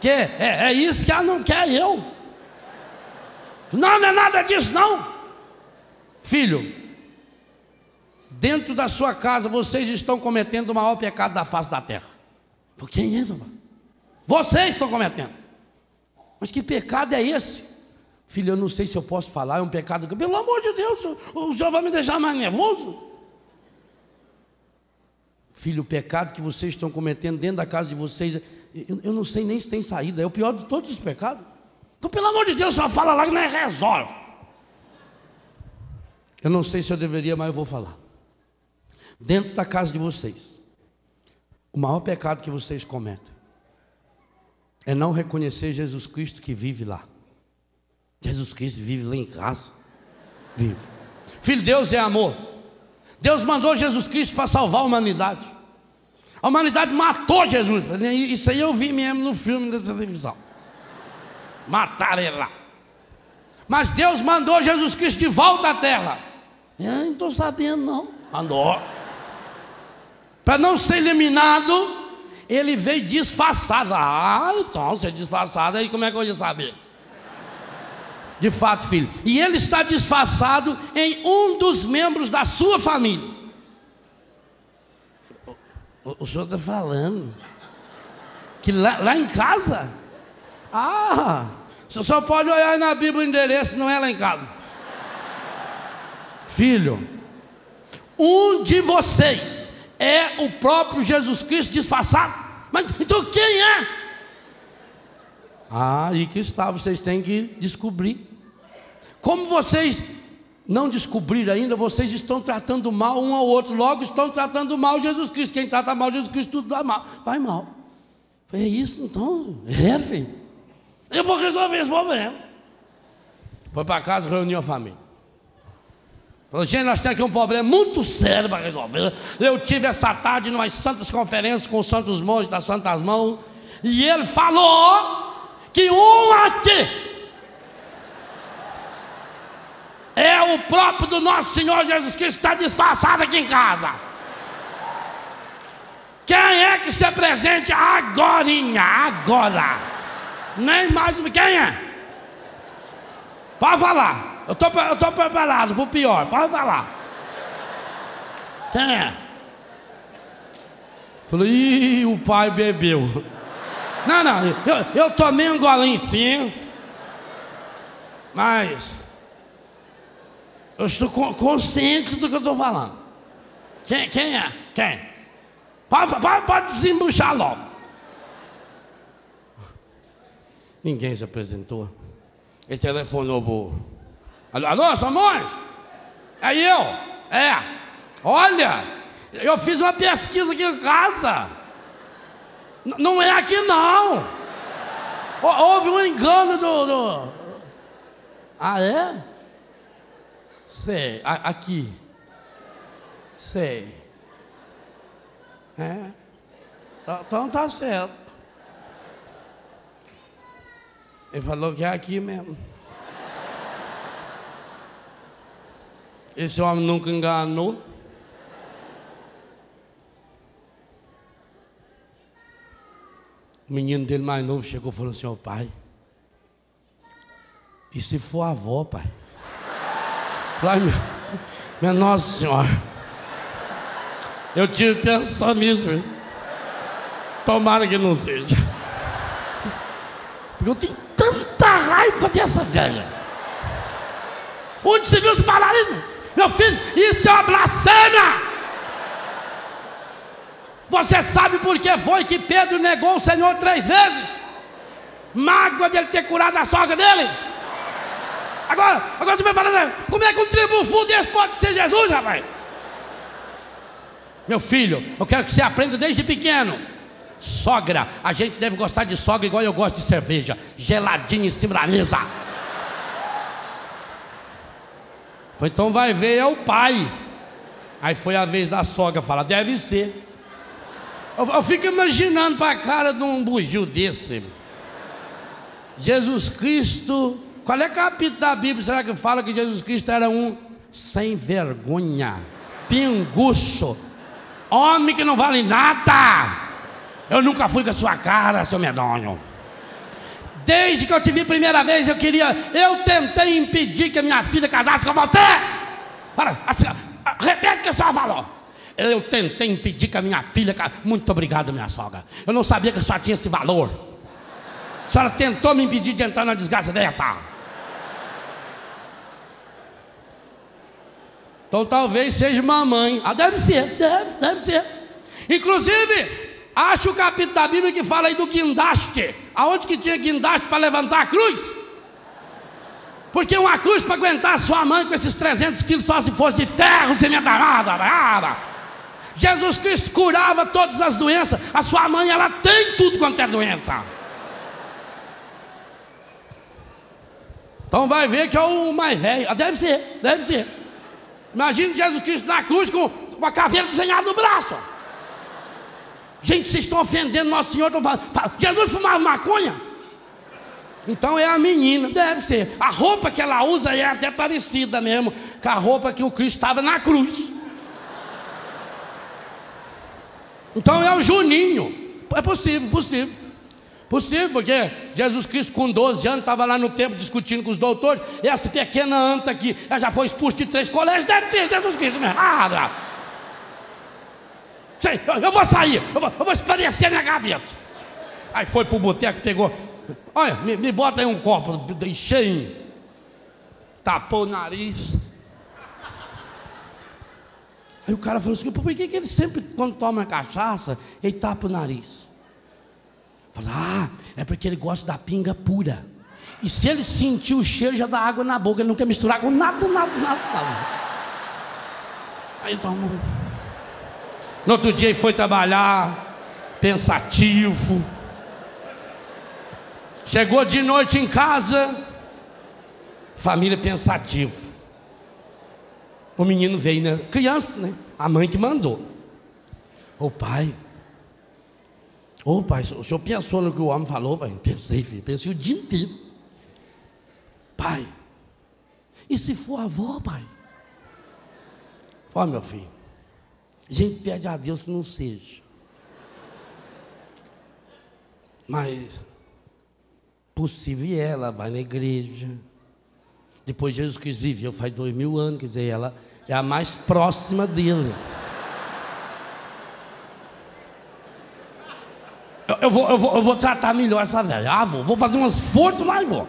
Que é, é isso que ela não quer eu. Não, não é nada disso, não. Filho, dentro da sua casa vocês estão cometendo o maior pecado da face da terra. Por quem é, irmão? Vocês estão cometendo. Mas que pecado é esse? Filho, eu não sei se eu posso falar, é um pecado. Pelo amor de Deus, o senhor vai me deixar mais nervoso? Filho, o pecado que vocês estão cometendo dentro da casa de vocês, eu, eu não sei nem se tem saída, é o pior de todos os pecados. Então, pelo amor de Deus, só fala lá que não é resolve. Eu não sei se eu deveria, mas eu vou falar. Dentro da casa de vocês, o maior pecado que vocês cometem é não reconhecer Jesus Cristo que vive lá. Jesus Cristo vive lá em casa. Vive. Filho, Deus é amor. Deus mandou Jesus Cristo para salvar a humanidade. A humanidade matou Jesus. Isso aí eu vi mesmo no filme da televisão. Mataram ele lá. Mas Deus mandou Jesus Cristo de volta à terra. Eu não estou sabendo, não. Mandou. Para não ser eliminado, ele veio disfarçado. Ah, então, se é disfarçado, aí como é que eu ia saber? De fato, filho. E ele está disfarçado em um dos membros da sua família. O, o senhor está falando que lá, lá, em casa? Ah, o senhor pode olhar na Bíblia o endereço, não é lá em casa. Filho, um de vocês é o próprio Jesus Cristo disfarçado. Mas então quem é? Ah, aí que está, vocês têm que descobrir. Como vocês não descobriram ainda, vocês estão tratando mal um ao outro, logo estão tratando mal Jesus Cristo. Quem trata mal Jesus Cristo, tudo dá mal. Vai mal. É isso então? É, filho. Eu vou resolver esse problema. Foi para casa, reuniu a família. Falou, gente, nós temos aqui um problema muito sério para resolver. Eu tive essa tarde umas santas conferências com os santos monges das Santas Mãos, e ele falou que um aqui é o próprio do nosso Senhor Jesus Cristo que está disfarçado aqui em casa. Quem é que se apresente agora? Agora. Nem mais. Quem é? Pode falar. Eu tô, eu tô preparado pro pior, pode falar. Quem é? Falei, ih, o pai bebeu. Não, não, eu, eu tomei um golinho sim, mas eu estou consciente do que eu estou falando. Quem, quem é? Quem? Pode, pode, pode desembuchar logo. Ninguém se apresentou. Ele telefonou pro Alô, Samões? É eu? É. Olha, eu fiz uma pesquisa aqui em casa. N não é aqui não. Houve um engano do. do... Ah, é? Sei. A aqui. Sei. É. Então, então tá certo. Ele falou que é aqui mesmo. Esse homem nunca enganou. O menino dele mais novo chegou e falou assim: Ó oh, pai, e se for avó, pai? Falei, meu, minha Nossa Senhora, eu tive pensando nisso, tomara que não seja. Porque eu tenho tanta raiva dessa velha. Onde você viu se falar isso? Meu filho, isso é uma blasfêmia! Você sabe por que foi que Pedro negou o Senhor três vezes? Mágoa dele ter curado a sogra dele. Agora, agora você vai falar, né? como é que um tribufu desse pode ser Jesus, rapaz? Meu filho, eu quero que você aprenda desde pequeno. Sogra, a gente deve gostar de sogra igual eu gosto de cerveja, geladinha em cima da mesa. Foi então vai ver é o pai. Aí foi a vez da sogra falar, deve ser. Eu, eu fico imaginando para a cara de um bugio desse. Jesus Cristo, qual é o capítulo da Bíblia? Será que fala que Jesus Cristo era um sem vergonha, pinguço, homem que não vale nada? Eu nunca fui com a sua cara, seu medonho. Desde que eu te vi primeira vez, eu queria, eu tentei impedir que a minha filha casasse com você. Para, assim, repete que a senhora falou. Eu tentei impedir que a minha filha. Muito obrigado, minha sogra. Eu não sabia que a senhora tinha esse valor. A senhora tentou me impedir de entrar na desgraça dessa. Então talvez seja mamãe. Ah, deve ser, deve, deve ser. Inclusive, acha o capítulo da Bíblia que fala aí do guindaste. Aonde que tinha guindaste para levantar a cruz? Porque uma cruz para aguentar a sua mãe com esses 300 quilos só se fosse de ferro cimentarada. Jesus Cristo curava todas as doenças. A sua mãe, ela tem tudo quanto é doença. Então vai ver que é o mais velho. Ah, deve ser, deve ser. Imagina Jesus Cristo na cruz com uma caveira desenhada no braço. Gente, vocês estão ofendendo Nosso Senhor. Falando, Jesus fumava maconha? Então é a menina, deve ser. A roupa que ela usa é até parecida mesmo com a roupa que o Cristo estava na cruz. Então é o Juninho. É possível, possível. Possível, porque Jesus Cristo, com 12 anos, estava lá no templo discutindo com os doutores. E essa pequena anta aqui, ela já foi expulsa de três colégios. Deve ser Jesus Cristo mesmo. Ah, Sei, eu, vou sair, eu vou, eu vou esclarecer minha cabeça. Aí foi pro boteco, pegou. Olha, me, me bota aí um copo cheio. Tapou o nariz. Aí o cara falou assim: por que, que ele sempre, quando toma cachaça, ele tapa o nariz? Falei, ah, é porque ele gosta da pinga pura. E se ele sentir o cheiro, já dá água na boca, ele não quer misturar com nada, nada, nada. nada. Aí tomou. No outro dia ele foi trabalhar, pensativo. Chegou de noite em casa, família pensativa. O menino veio, né? Criança, né? A mãe que mandou. Ô pai. Ô pai, o senhor pensou no que o homem falou, pai? Pensei, filho. Pensei o dia inteiro. Pai. E se for avó, pai? Ó, meu filho. A gente pede a Deus que não seja. Mas possível ela vai na igreja. Depois Jesus Cristo viveu faz dois mil anos, quer dizer, ela é a mais próxima dele. Eu, eu, vou, eu, vou, eu vou tratar melhor essa velha. Ah, vou, vou fazer um esforço, mas vou.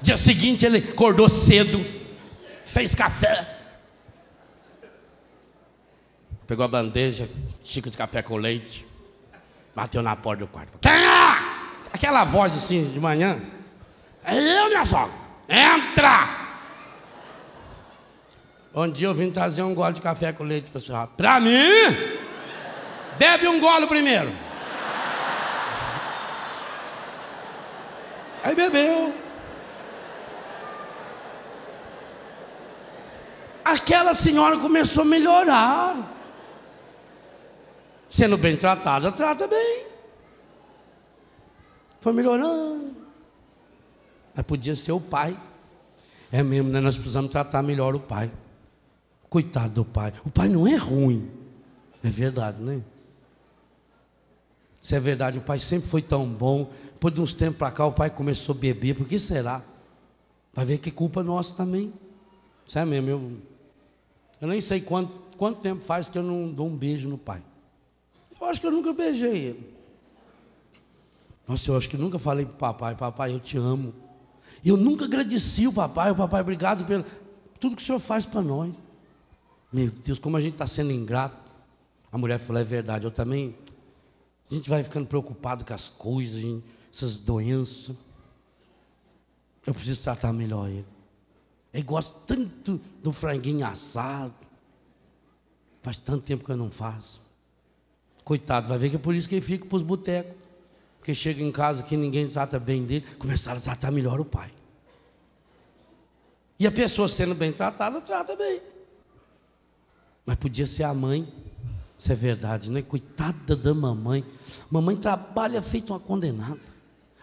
Dia seguinte ele acordou cedo, fez café. Pegou a bandeja, xícara de café com leite, bateu na porta do quarto. Quem é? Aquela voz assim de manhã. É eu, minha sogra. Entra! Um dia eu vim trazer um gole de café com leite para senhora. Para mim? Bebe um gole primeiro. Aí bebeu. Aquela senhora começou a melhorar. Sendo bem tratada, trata bem. Foi melhorando. Mas podia ser o pai. É mesmo, né? Nós precisamos tratar melhor o pai. Coitado do pai. O pai não é ruim. É verdade, né? Se é verdade, o pai sempre foi tão bom. Depois de uns tempos para cá, o pai começou a beber. Por que será? Vai ver que culpa nossa também. Isso é mesmo. Eu, eu nem sei quanto, quanto tempo faz que eu não dou um beijo no pai. Eu acho que eu nunca beijei ele. Nossa, eu acho que nunca falei para o papai, papai, eu te amo. E eu nunca agradeci o papai, o papai, obrigado pelo tudo que o senhor faz para nós. Meu Deus, como a gente está sendo ingrato. A mulher falou: É verdade, eu também. A gente vai ficando preocupado com as coisas, essas doenças. Eu preciso tratar melhor ele. Ele gosta tanto do franguinho assado. Faz tanto tempo que eu não faço. Coitado, vai ver que é por isso que ele fica para os botecos. Porque chega em casa que ninguém trata bem dele, começaram a tratar melhor o pai. E a pessoa sendo bem tratada, trata bem. Mas podia ser a mãe. Isso é verdade, né? Coitada da mamãe. Mamãe trabalha feito uma condenada.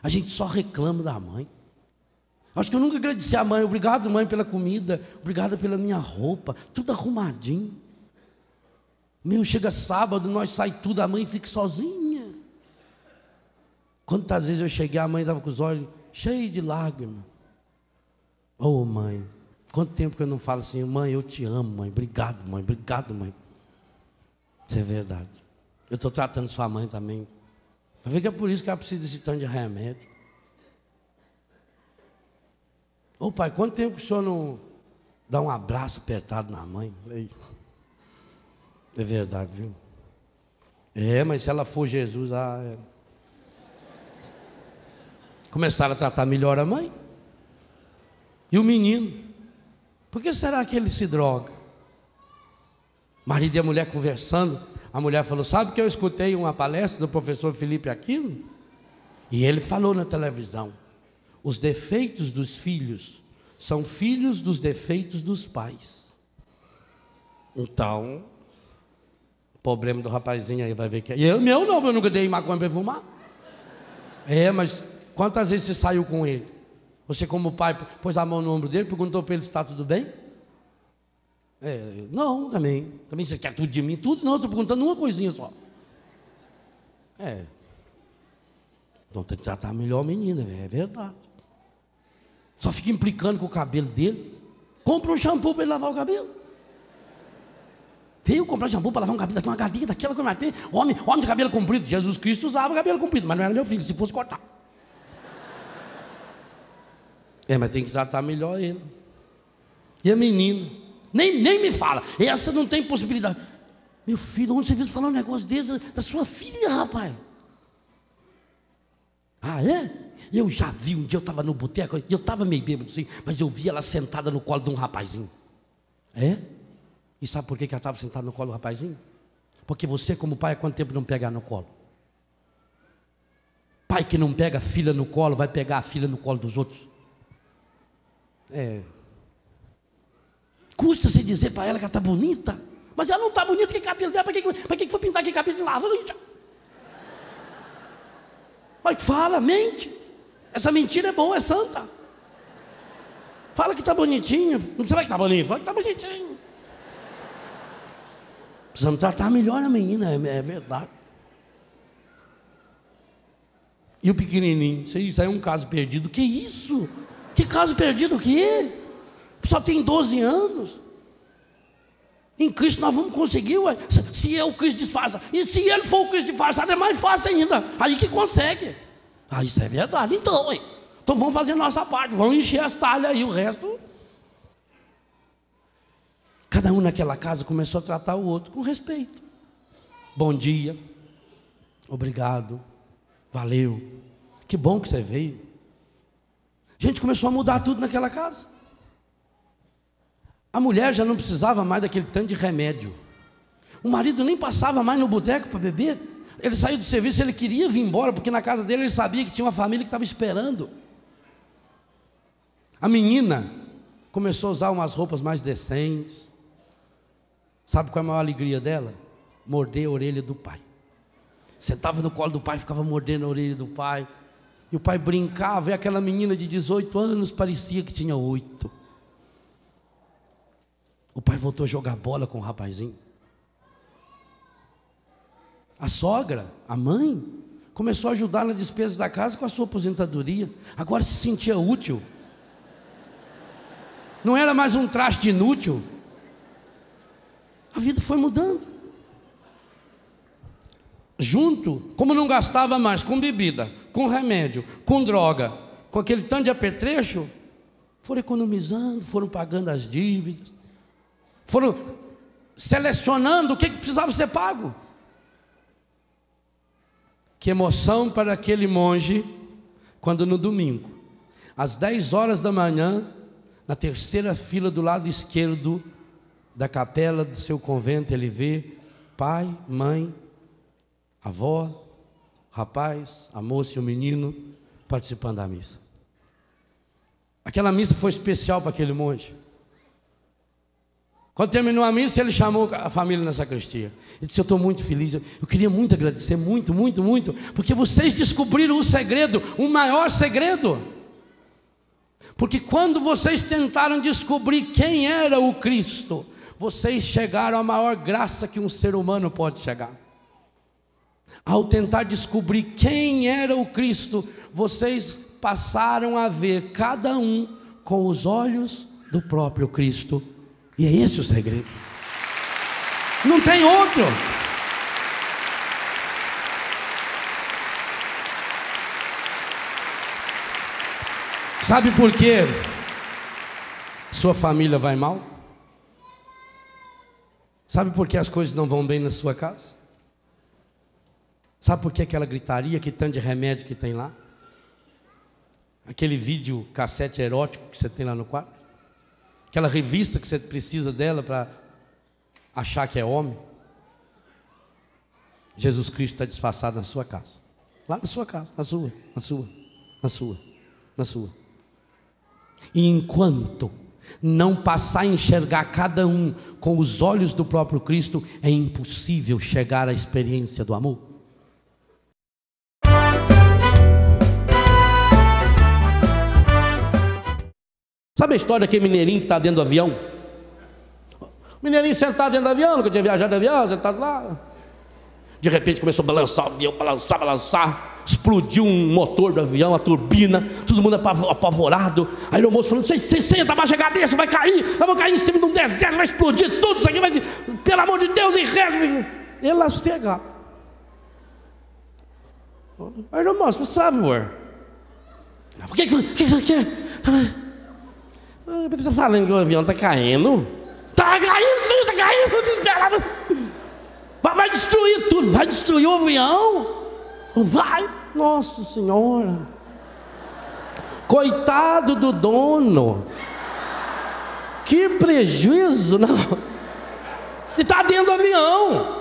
A gente só reclama da mãe. Acho que eu nunca agradeci a mãe. Obrigado, mãe, pela comida. Obrigado pela minha roupa. Tudo arrumadinho. Meu, chega sábado, nós sai tudo, a mãe fica sozinha. Quantas vezes eu cheguei, a mãe estava com os olhos cheios de lágrimas. Oh, mãe, quanto tempo que eu não falo assim, mãe, eu te amo, mãe. Obrigado, mãe. Obrigado, mãe. Isso é verdade. Eu estou tratando sua mãe também. Para ver que é por isso que ela precisa desse tanto de remédio. Ô pai, quanto tempo que o senhor não dá um abraço apertado na mãe? É verdade, viu? É, mas se ela for Jesus, ah, é. começaram a tratar melhor a mãe. E o menino? Por que será que ele se droga? Marido e a mulher conversando, a mulher falou: Sabe que eu escutei uma palestra do professor Felipe Aquino? E ele falou na televisão: os defeitos dos filhos são filhos dos defeitos dos pais. Então, problema do rapazinho aí vai ver que é. Eu, meu não, eu nunca dei maconha para fumar. É, mas quantas vezes você saiu com ele? Você, como pai, pôs a mão no ombro dele, perguntou para ele se está tudo bem? É, não, também. Também você quer tudo de mim? Tudo? Não, estou perguntando uma coisinha só. É. Então tem que tratar melhor a menina, é verdade. Só fica implicando com o cabelo dele. Compra um shampoo para ele lavar o cabelo. Veio comprar shampoo para lavar um cabelo, uma galinha daquela que eu matei. Homem, homem de cabelo comprido. Jesus Cristo usava cabelo comprido, mas não era meu filho, se fosse cortar. É, mas tem que tratar melhor ele. E a menina? Nem, nem me fala. Essa não tem possibilidade. Meu filho, onde você viu falar um negócio desse da sua filha, rapaz? Ah, é? Eu já vi, um dia eu estava no boteco, eu estava meio bêbado assim, mas eu vi ela sentada no colo de um rapazinho. É? E sabe por que, que ela estava sentada no colo do rapazinho? Porque você, como pai, há quanto tempo não pega no colo? Pai que não pega a filha no colo, vai pegar a filha no colo dos outros. É. Custa você dizer para ela que ela está bonita. Mas ela não está bonita, que cabelo dela, para que, para que foi pintar aquele cabelo de laranja? Mas fala, mente. Essa mentira é boa, é santa. Fala que está bonitinho. Não será que está bonito? Fala que está bonitinho. Precisamos tratar melhor a menina, é, é verdade. E o pequenininho, isso aí é um caso perdido. Que isso? Que caso perdido o quê? Só tem 12 anos. Em Cristo nós vamos conseguir, ué. Se é o Cristo disfarça. E se ele for o Cristo disfarçado, é mais fácil ainda. Aí que consegue. Ah, isso é verdade. Então, ué. Então vamos fazer nossa parte. Vamos encher as talhas aí. O resto. Cada um naquela casa começou a tratar o outro com respeito. Bom dia. Obrigado. Valeu. Que bom que você veio. A gente começou a mudar tudo naquela casa. A mulher já não precisava mais daquele tanto de remédio. O marido nem passava mais no boteco para beber. Ele saiu do serviço, ele queria vir embora, porque na casa dele ele sabia que tinha uma família que estava esperando. A menina começou a usar umas roupas mais decentes. Sabe qual é a maior alegria dela? Morder a orelha do pai. Sentava no colo do pai, ficava mordendo a orelha do pai. E o pai brincava, e aquela menina de 18 anos parecia que tinha oito. O pai voltou a jogar bola com o rapazinho. A sogra, a mãe, começou a ajudar na despesa da casa com a sua aposentadoria. Agora se sentia útil. Não era mais um traste inútil. A vida foi mudando. Junto, como não gastava mais com bebida, com remédio, com droga, com aquele tanto de apetrecho, foram economizando, foram pagando as dívidas. Foram selecionando o que, que precisava ser pago. Que emoção para aquele monge, quando no domingo, às 10 horas da manhã, na terceira fila do lado esquerdo da capela do seu convento, ele vê pai, mãe, avó, rapaz, a moça e o menino participando da missa. Aquela missa foi especial para aquele monge. Quando terminou a missa, ele chamou a família na sacristia. Ele disse: Eu estou muito feliz. Eu queria muito agradecer, muito, muito, muito, porque vocês descobriram o segredo, o maior segredo. Porque quando vocês tentaram descobrir quem era o Cristo, vocês chegaram à maior graça que um ser humano pode chegar. Ao tentar descobrir quem era o Cristo, vocês passaram a ver cada um com os olhos do próprio Cristo. E é esse o segredo. Não tem outro. Sabe por quê? Sua família vai mal? Sabe por que as coisas não vão bem na sua casa? Sabe por que aquela gritaria, que tanto de remédio que tem lá? Aquele vídeo cassete erótico que você tem lá no quarto? Aquela revista que você precisa dela para achar que é homem? Jesus Cristo está disfarçado na sua casa. Lá na sua casa, na sua, na sua, na sua, na sua. E enquanto não passar a enxergar cada um com os olhos do próprio Cristo, é impossível chegar à experiência do amor. Sabe a história daquele mineirinho que está dentro do avião? O mineirinho sentado dentro do avião, nunca tinha viajado de avião, sentado lá. De repente começou a balançar o avião, balançar, balançar explodiu um motor do avião, a turbina, todo mundo apavorado. Aí o moço falando: você senta, abaixa a cabeça, vai cair, nós vamos cair em cima de um deserto, vai explodir tudo isso aqui, vai, pelo amor de Deus, e reza. Ele lá se pegar. Aí o moço, por favor. O que, que, que você quer? Está falando que o avião está caindo? Está caindo, sim, está caindo, desesperado. Vai destruir tudo, vai destruir o avião. Vai, nossa senhora. Coitado do dono. Que prejuízo, não. E está dentro do avião.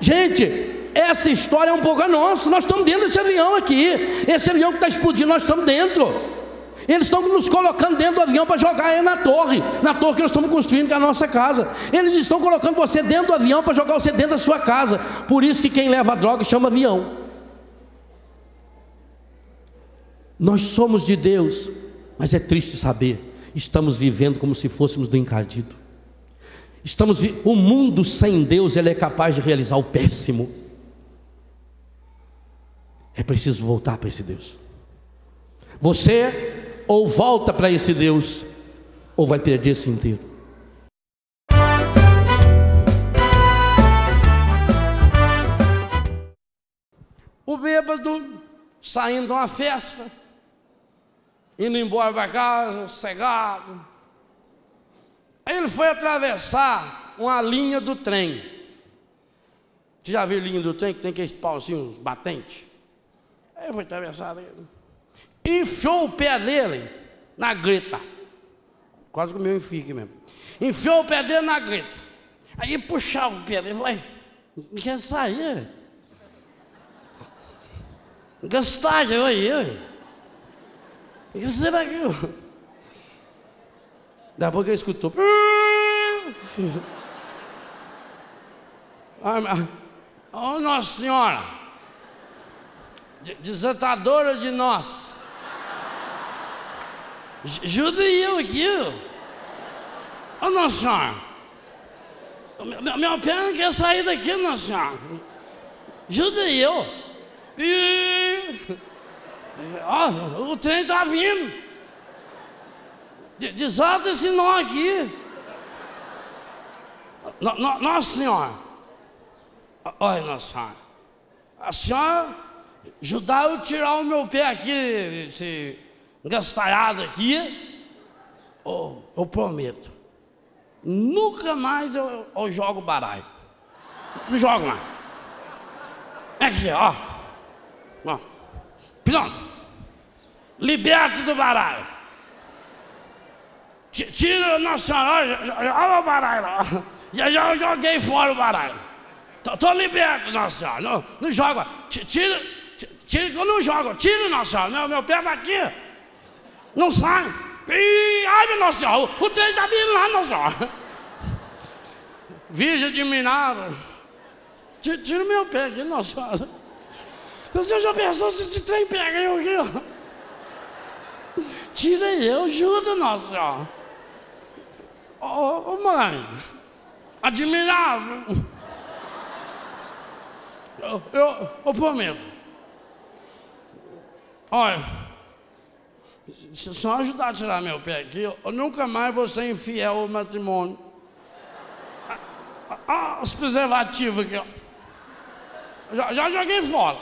Gente, essa história é um pouco a nossa. Nós estamos dentro desse avião aqui. Esse avião que está explodindo, nós estamos dentro. Eles estão nos colocando dentro do avião para jogar ele na torre, na torre que nós estamos construindo, que é a nossa casa. Eles estão colocando você dentro do avião para jogar você dentro da sua casa. Por isso que quem leva droga chama avião. Nós somos de Deus, mas é triste saber, estamos vivendo como se fôssemos do encardido. Estamos o mundo sem Deus, ele é capaz de realizar o péssimo. É preciso voltar para esse Deus. Você ou volta para esse Deus, ou vai perder-se inteiro. O bêbado saindo de uma festa, indo embora para casa, cegado. Aí ele foi atravessar uma linha do trem. Você já viu linha do trem que tem aqueles pauzinhos batentes? Aí ele foi atravessar ele. Enfiou o pé dele na greta. Quase que o meu enfio aqui mesmo. Enfiou o pé dele na greta. Aí puxava o pé dele, vai, não quer sair. Gastagem, aí, o que será que eu... Daqui a pouco ele escutou. Oh, Nossa Senhora, desatadora de nós. Judeu aqui. Oh, Nossa Senhora, minha perna quer sair daqui, Nossa Senhora. Judeu. E... Ó, o trem está vindo. Desata esse nó aqui. No, no, nossa Senhora. Olha, Nossa Senhora. A senhora ajudar eu tirar o meu pé aqui, esse gastalhado aqui. Oh, eu prometo. nunca mais eu, eu jogo baralho. Não jogo mais. É aqui, ó. ó. Pronto. Liberto do baralho. Tira, nossa senhora, olha o baralho lá. Já, joguei fora o baralho. Tô, liberto, nossa senhora. Não, não joga. Tira, tira eu não jogo. Tira, nossa senhora. Meu, meu pé tá aqui. Não sai. Ih, ai, nossa senhora. O, trem tá vindo lá, nossa senhora. Virgem de Minas. Tira, tira meu pé aqui, nossa senhora. Você já pensou se esse trem pega eu aqui, ó? Tira eu, ajuda, nossa senhora. Ô, oh, mãe, admirável. Eu, eu, eu prometo. Olha, se só ajudar a tirar meu pé aqui, eu, nunca mais vou ser infiel ao matrimônio. Ah os preservativos aqui, ó. Já, já joguei fora.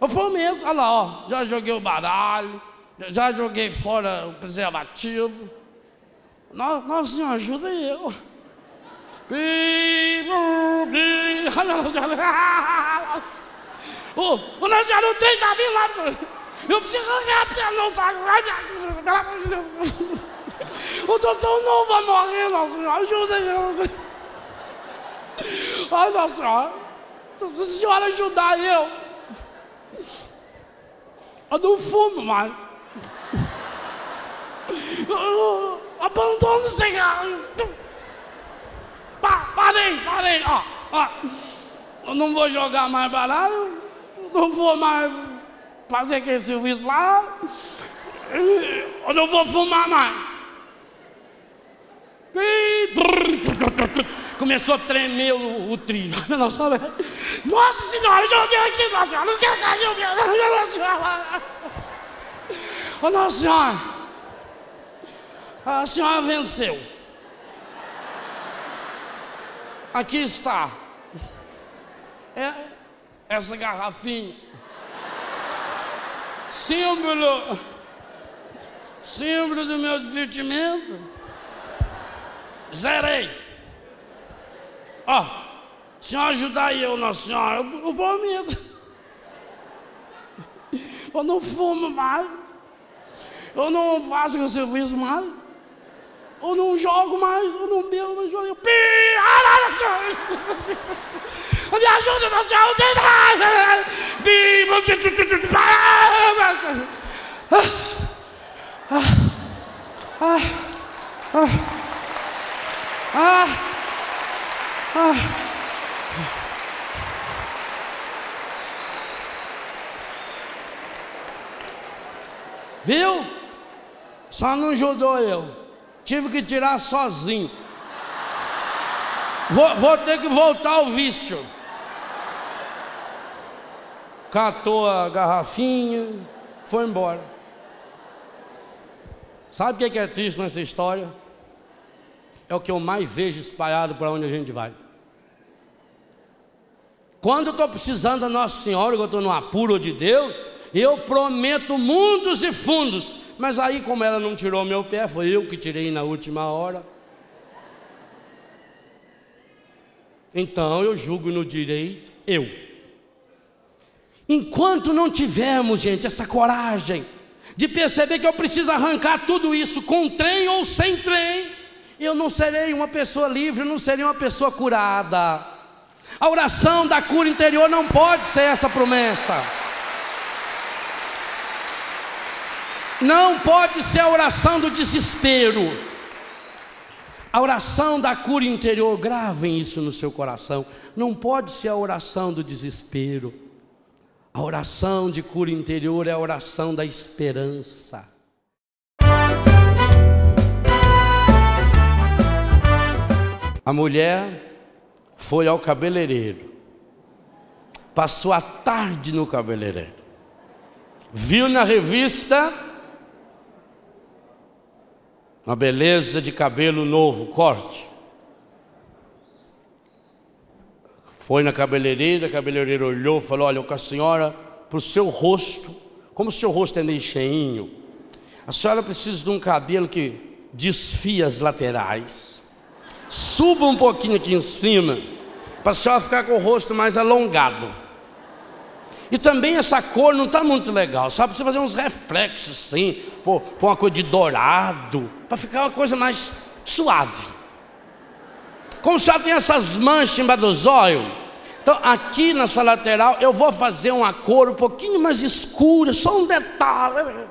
Eu prometo, olha lá, ó. Já joguei o baralho, já joguei fora o preservativo. Nossa, senhora, ajuda eu. O, o Nacional, o trem tá vindo lá. Eu preciso arrancar pra não sabe. O doutor não vai morrer, nossa senhora. Ajuda eu. Ai, nossa senhora. Se a senhora ajudar eu. Eu não fumo mais. Abandono o cigarro. Pa, parei, parei. Ó, ó. Eu não vou jogar mais baralho. Não vou mais fazer aquele serviço lá. Eu não vou fumar mais. Começou a tremer o, o trilho. Nossa, senhora, joguei aqui, nossa senhora, não quero sair, nossa senhora. Nossa senhora, a senhora venceu. Aqui está. É essa garrafinha. Símbolo. Símbolo do meu divertimento. Zerei. Ó, oh, senhor ajudar eu, Nossa Senhora, eu prometo. Eu não fumo mais. Eu não faço o serviço mais. Eu não jogo mais, eu não bebo, não jogo. Eu... Me ajuda, ah, ah, ah. Viu? Só não ajudou eu. Tive que tirar sozinho. Vou, vou ter que voltar ao vício. Catou a garrafinha, foi embora. Sabe o que é triste nessa história? É o que eu mais vejo espalhado para onde a gente vai. Quando eu estou precisando da Nossa Senhora, que eu estou no apuro de Deus, eu prometo mundos e fundos mas aí, como ela não tirou meu pé, foi eu que tirei na última hora. Então eu julgo no direito, eu. Enquanto não tivermos, gente, essa coragem de perceber que eu preciso arrancar tudo isso com trem ou sem trem, eu não serei uma pessoa livre, não serei uma pessoa curada. A oração da cura interior não pode ser essa promessa. Não pode ser a oração do desespero. A oração da cura interior, gravem isso no seu coração. Não pode ser a oração do desespero. A oração de cura interior é a oração da esperança. A mulher foi ao cabeleireiro, passou a tarde no cabeleireiro, viu na revista uma beleza de cabelo novo, corte. Foi na cabeleireira, a cabeleireira olhou, falou: Olha, com a senhora, para o seu rosto, como o seu rosto é meio cheinho, a senhora precisa de um cabelo que desfia as laterais. Suba um pouquinho aqui em cima, para a senhora ficar com o rosto mais alongado. E também essa cor não está muito legal, sabe? Você fazer uns reflexos assim, pôr, uma cor de dourado, para ficar uma coisa mais suave. Como só tem essas manchas embaixo dos olhos, então aqui nessa lateral eu vou fazer uma cor um pouquinho mais escura, só um detalhe.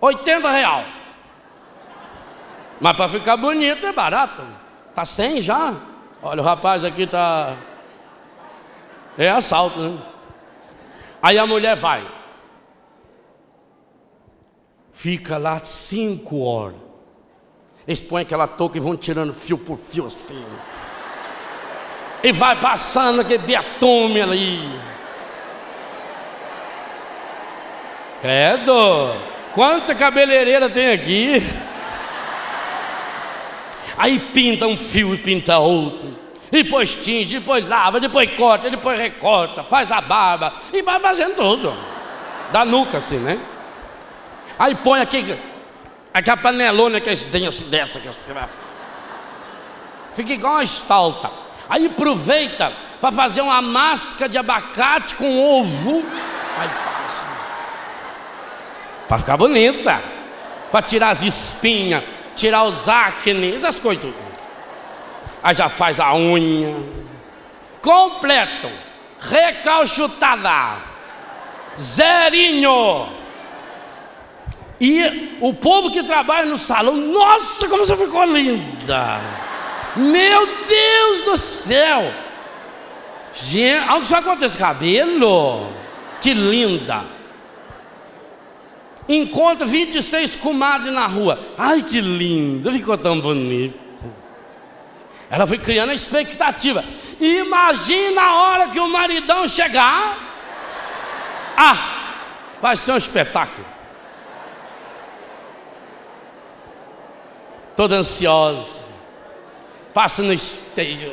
80 real. Mas para ficar bonito é barato. Tá 100 já? Olha, o rapaz aqui tá é assalto, né? Aí a mulher vai. Fica lá cinco horas. Eles põem aquela touca e vão tirando fio por fio assim. E vai passando aquele beatume ali. Credo! Quanta cabeleireira tem aqui? Aí pinta um fio e pinta outro. Depois tinge, depois lava, depois corta, depois recorta, faz a barba e vai fazendo tudo. Da nuca assim, né? Aí põe aqui, aquela panelona que é denso dessa que vai. Fica igual uma estalta. Aí aproveita para fazer uma máscara de abacate com ovo. Aí passa. Para ficar bonita. Para tirar as espinhas, tirar os acne, essas coisas aí já faz a unha, completo, recalchutada, zerinho. E o povo que trabalha no salão, nossa, como você ficou linda! Meu Deus do céu! Gente, algo só com esse cabelo, que linda! Encontra 26 comadres na rua, ai que linda, ficou tão bonito. Ela foi criando a expectativa. Imagina a hora que o maridão chegar. Ah, vai ser um espetáculo. Toda ansiosa. Passa no esteio.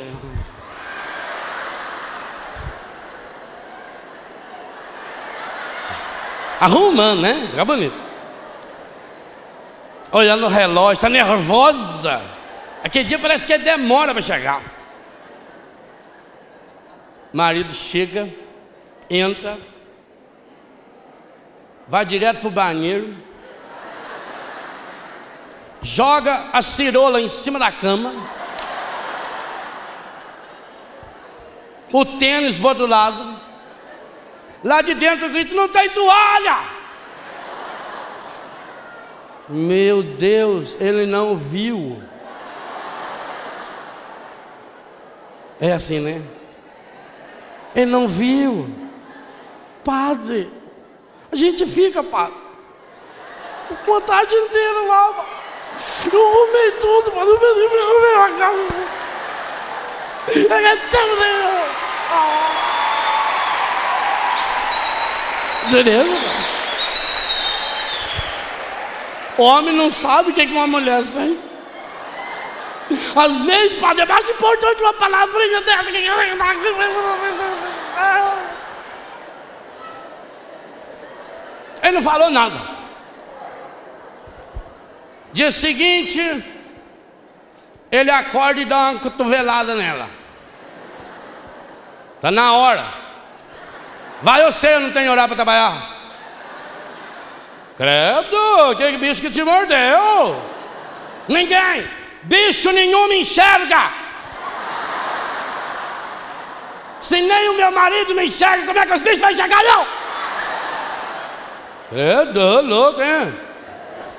Arrumando, né? Fica bonito. Olhando o relógio, está nervosa. Aquele dia parece que demora para chegar. Marido chega, entra, vai direto para o banheiro, joga a cirola em cima da cama, o tênis do lado, lá de dentro grita: não tem toalha! Meu Deus, ele não viu. É assim, né? Ele não viu. Padre, a gente fica, padre. Uma tarde inteira lá. Eu arrumei tudo, mas não arrumei a casa. É tão Entendeu? Homem não sabe o que uma mulher sente. Às vezes, padre, é mais importante uma palavrinha dessa. Ele não falou nada. Dia seguinte, ele acorda e dá uma cotovelada nela. Está na hora. Vai você, eu não tenho horário para trabalhar. Credo, que bicho que te mordeu? Ninguém. Bicho nenhum me enxerga. Se nem o meu marido me enxerga, como é que os bichos vão enxergar não? Credo, louco, hein?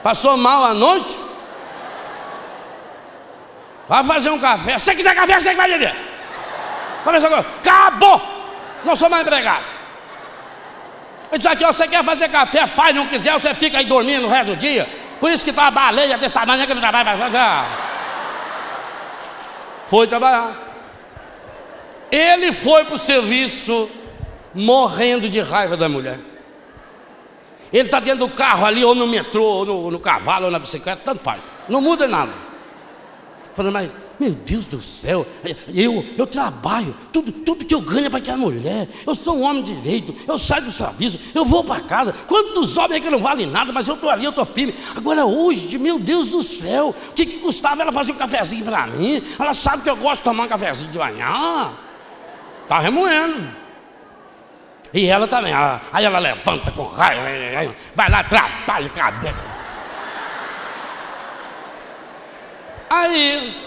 Passou mal a noite? Vai fazer um café. Se quiser café, você que vai beber. Começa agora. Acabou! Não sou mais empregado. Ele diz aqui, você quer fazer café, faz, não quiser, você fica aí dormindo o resto do dia. Por isso que tá uma baleia desse tamanho é que não para fazer. Foi trabalhar. Ele foi para o serviço morrendo de raiva da mulher. Ele está dentro do carro ali, ou no metrô, ou no, no, cavalo, ou na bicicleta, tanto faz. Não muda nada. Falando, mas meu Deus do céu, eu, eu trabalho, tudo, tudo que eu ganho é para aquela mulher, eu sou um homem direito, eu saio do serviço, eu vou para casa, quantos homens é que não valem nada, mas eu estou ali, eu estou firme. Agora hoje, meu Deus do céu, o que, que custava ela fazer um cafezinho para mim? Ela sabe que eu gosto de tomar um cafezinho de manhã. Está remoendo. E ela também, ela, aí ela levanta com raiva, vai lá, atrapalha o cabelo. Aí,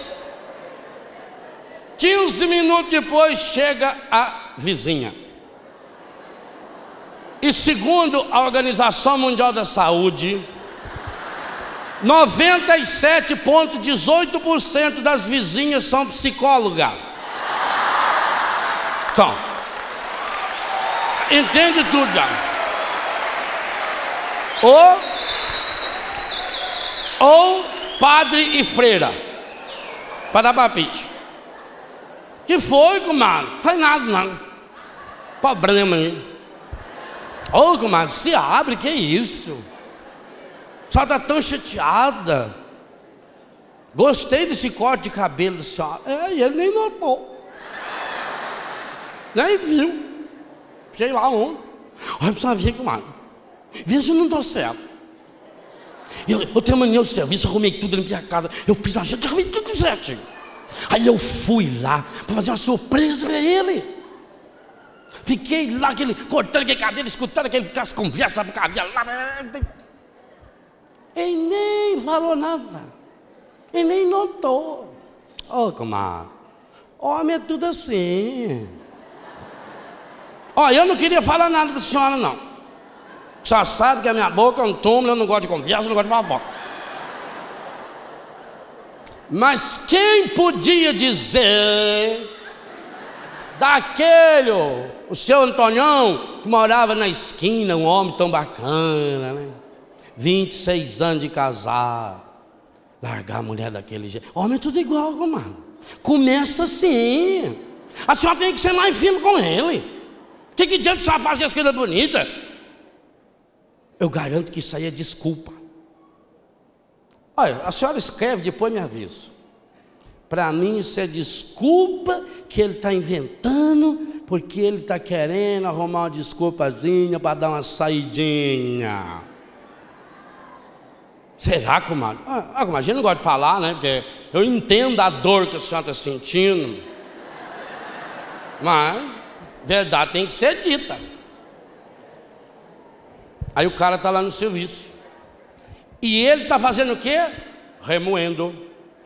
15 minutos depois, chega a vizinha. E segundo a Organização Mundial da Saúde, 97,18% das vizinhas são psicólogas. Então, entende tudo já. Ou, ou padre e freira, para dar palpite. Que foi, comadre? Foi nada, não. Problema aí. Ô, oh, comadre, se abre, que isso? Só está tão chateada. Gostei desse corte de cabelo senhora. É, e ele nem notou. Nem viu. Sei lá onde. Olha, precisa ver, comadre. Vê se não estou certo. Eu, eu terminei o serviço, arrumei tudo, limpei a casa. Eu fiz a gente, arrumei tudo certinho. Aí eu fui lá para fazer uma surpresa para ele. Fiquei lá, aquele, cortando aquele cabelo, escutando aquele as conversas do cabelo lá. Ele nem falou nada. Ele nem notou. Ô, oh, comadre, homem é tudo assim. Ó, oh, eu não queria falar nada com a senhora, não. Só sabe que a minha boca é um túmulo, eu não gosto de conversa, eu não gosto de fofoca. Mas quem podia dizer daquele, o seu Antonião, que morava na esquina, um homem tão bacana, né? 26 anos de casar, largar a mulher daquele jeito. Homem é tudo igual, mano. Começa assim. A senhora tem que ser mais firme com ele. O que, que adianta a senhora fazer as coisas bonitas? Eu garanto que isso aí é desculpa. Olha, a senhora escreve, depois me avisa. Para mim isso é desculpa que ele está inventando, porque ele está querendo arrumar uma desculpazinha para dar uma saidinha. Será, comadre? Ah, ah, comadre, gente não gosta de falar, né? Porque eu entendo a dor que a senhora está sentindo. Mas, verdade tem que ser dita. Aí o cara está lá no serviço. E ele está fazendo o quê? Remoendo.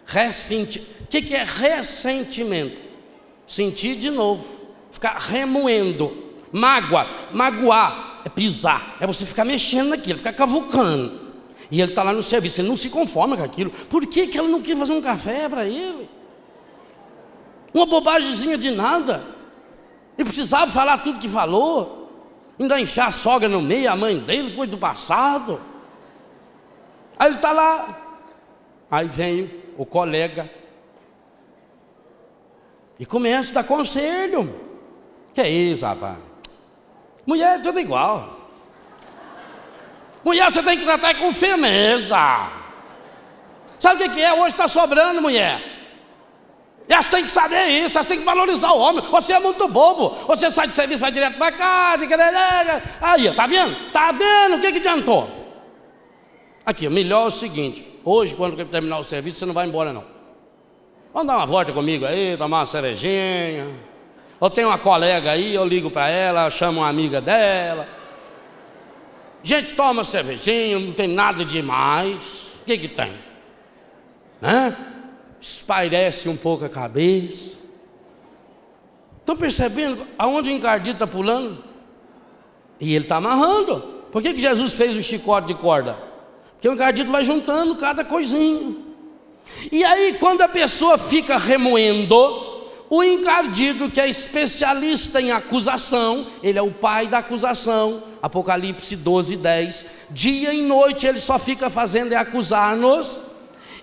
Ressenti. O que, que é ressentimento? Sentir de novo. Ficar remoendo. Mágoa. Magoar. É pisar. É você ficar mexendo naquilo, ficar cavucando. E ele está lá no serviço, ele não se conforma com aquilo. Por que, que ela não quis fazer um café para ele? Uma bobagemzinha de nada. E precisava falar tudo que falou. Ainda enfiar a sogra no meio, a mãe dele, coisa do passado. Aí ele está lá. Aí vem o colega. E começa a dar conselho. Que é isso, rapaz? Mulher é tudo igual. Mulher você tem que tratar com firmeza. Sabe o que é? Hoje está sobrando, mulher. Elas têm que saber isso, elas têm que valorizar o homem. Você é muito bobo. Você sai de serviço, vai direto para casa. Aí, tá vendo? Tá vendo? O que, que adiantou? Aqui, o melhor é o seguinte: hoje, quando terminar o serviço, você não vai embora, não. Vamos dar uma volta comigo aí, tomar uma cervejinha. Eu tenho uma colega aí, eu ligo para ela, chamo uma amiga dela. Gente, toma cervejinha, não tem nada demais. O que, que tem? Né? espairece um pouco a cabeça. Estão percebendo aonde o encardido está pulando? E ele está amarrando. Por que, que Jesus fez o chicote de corda? Porque o encardido vai juntando cada coisinha. E aí, quando a pessoa fica remoendo, o encardido, que é especialista em acusação, ele é o pai da acusação, Apocalipse 12, 10. Dia e noite ele só fica fazendo é acusar-nos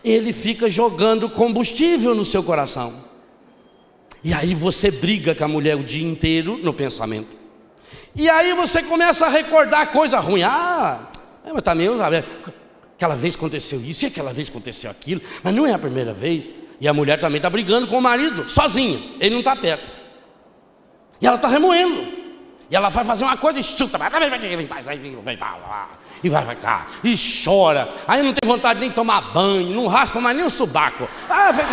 ele fica jogando combustível no seu coração. E aí você briga com a mulher o dia inteiro no pensamento. E aí você começa a recordar coisa ruim. Ah, é, mas também, sabe, aquela vez aconteceu isso e aquela vez aconteceu aquilo, mas não é a primeira vez. E a mulher também está brigando com o marido, sozinha. Ele não está perto. E ela está remoendo. E ela vai fazer uma coisa e chuta. E vai pra cá. E chora. Aí não tem vontade nem de tomar banho. Não raspa mais nem o subaco. Ah, vai,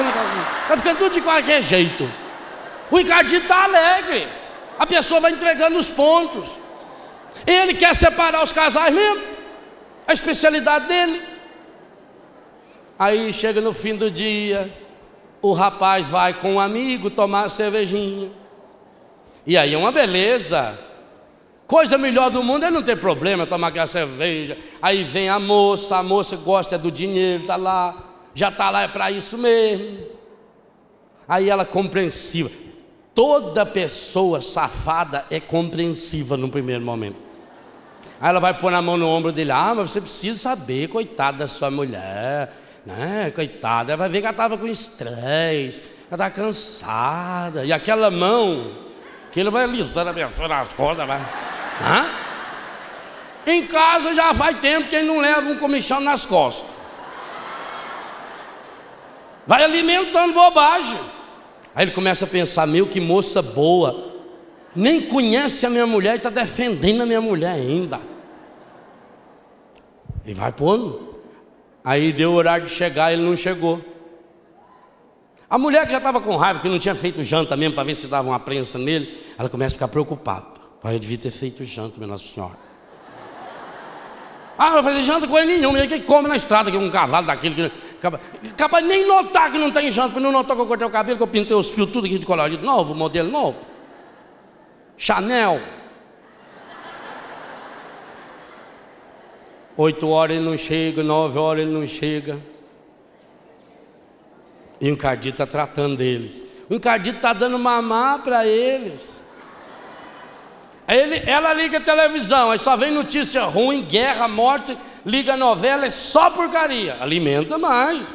vai ficando tudo de qualquer jeito. O Ricardinho está alegre. A pessoa vai entregando os pontos. Ele quer separar os casais mesmo. A especialidade dele. Aí chega no fim do dia, o rapaz vai com um amigo tomar cervejinha. E aí é uma beleza. Coisa melhor do mundo é não ter problema tomar aquela cerveja. Aí vem a moça, a moça gosta do dinheiro, está lá, já está lá é para isso mesmo. Aí ela compreensiva. Toda pessoa safada é compreensiva no primeiro momento. Aí ela vai pôr na mão no ombro dele, ah, mas você precisa saber, coitada da sua mulher, né? Coitada, ela vai ver que ela estava com estresse, ela está cansada. E aquela mão, que ele vai alisando a pessoa nas costas, vai. Hã? Em casa já faz tempo que ele não leva um comichão nas costas. Vai alimentando bobagem. Aí ele começa a pensar, meu, que moça boa. Nem conhece a minha mulher e está defendendo a minha mulher ainda. Ele vai pondo. Aí deu o horário de chegar, ele não chegou. A mulher que já estava com raiva, que não tinha feito janta mesmo para ver se dava uma prensa nele, ela começa a ficar preocupada. Pai, eu devia ter feito janta, minha Nossa Senhora. Ah, não vai fazer janta com ele nenhum, ele come na estrada, que é um cavalo daquele. Que, capaz nem notar que não tem janta, porque não notou que eu cortei o cabelo, que eu pintei os fios tudo aqui de colorido novo, modelo novo. Chanel. Oito horas ele não chega, nove horas ele não chega. E o encardito está tratando deles. O encardito está dando mamar para eles. Ele, ela liga a televisão, aí só vem notícia ruim, guerra, morte, liga a novela, é só porcaria. Alimenta mais.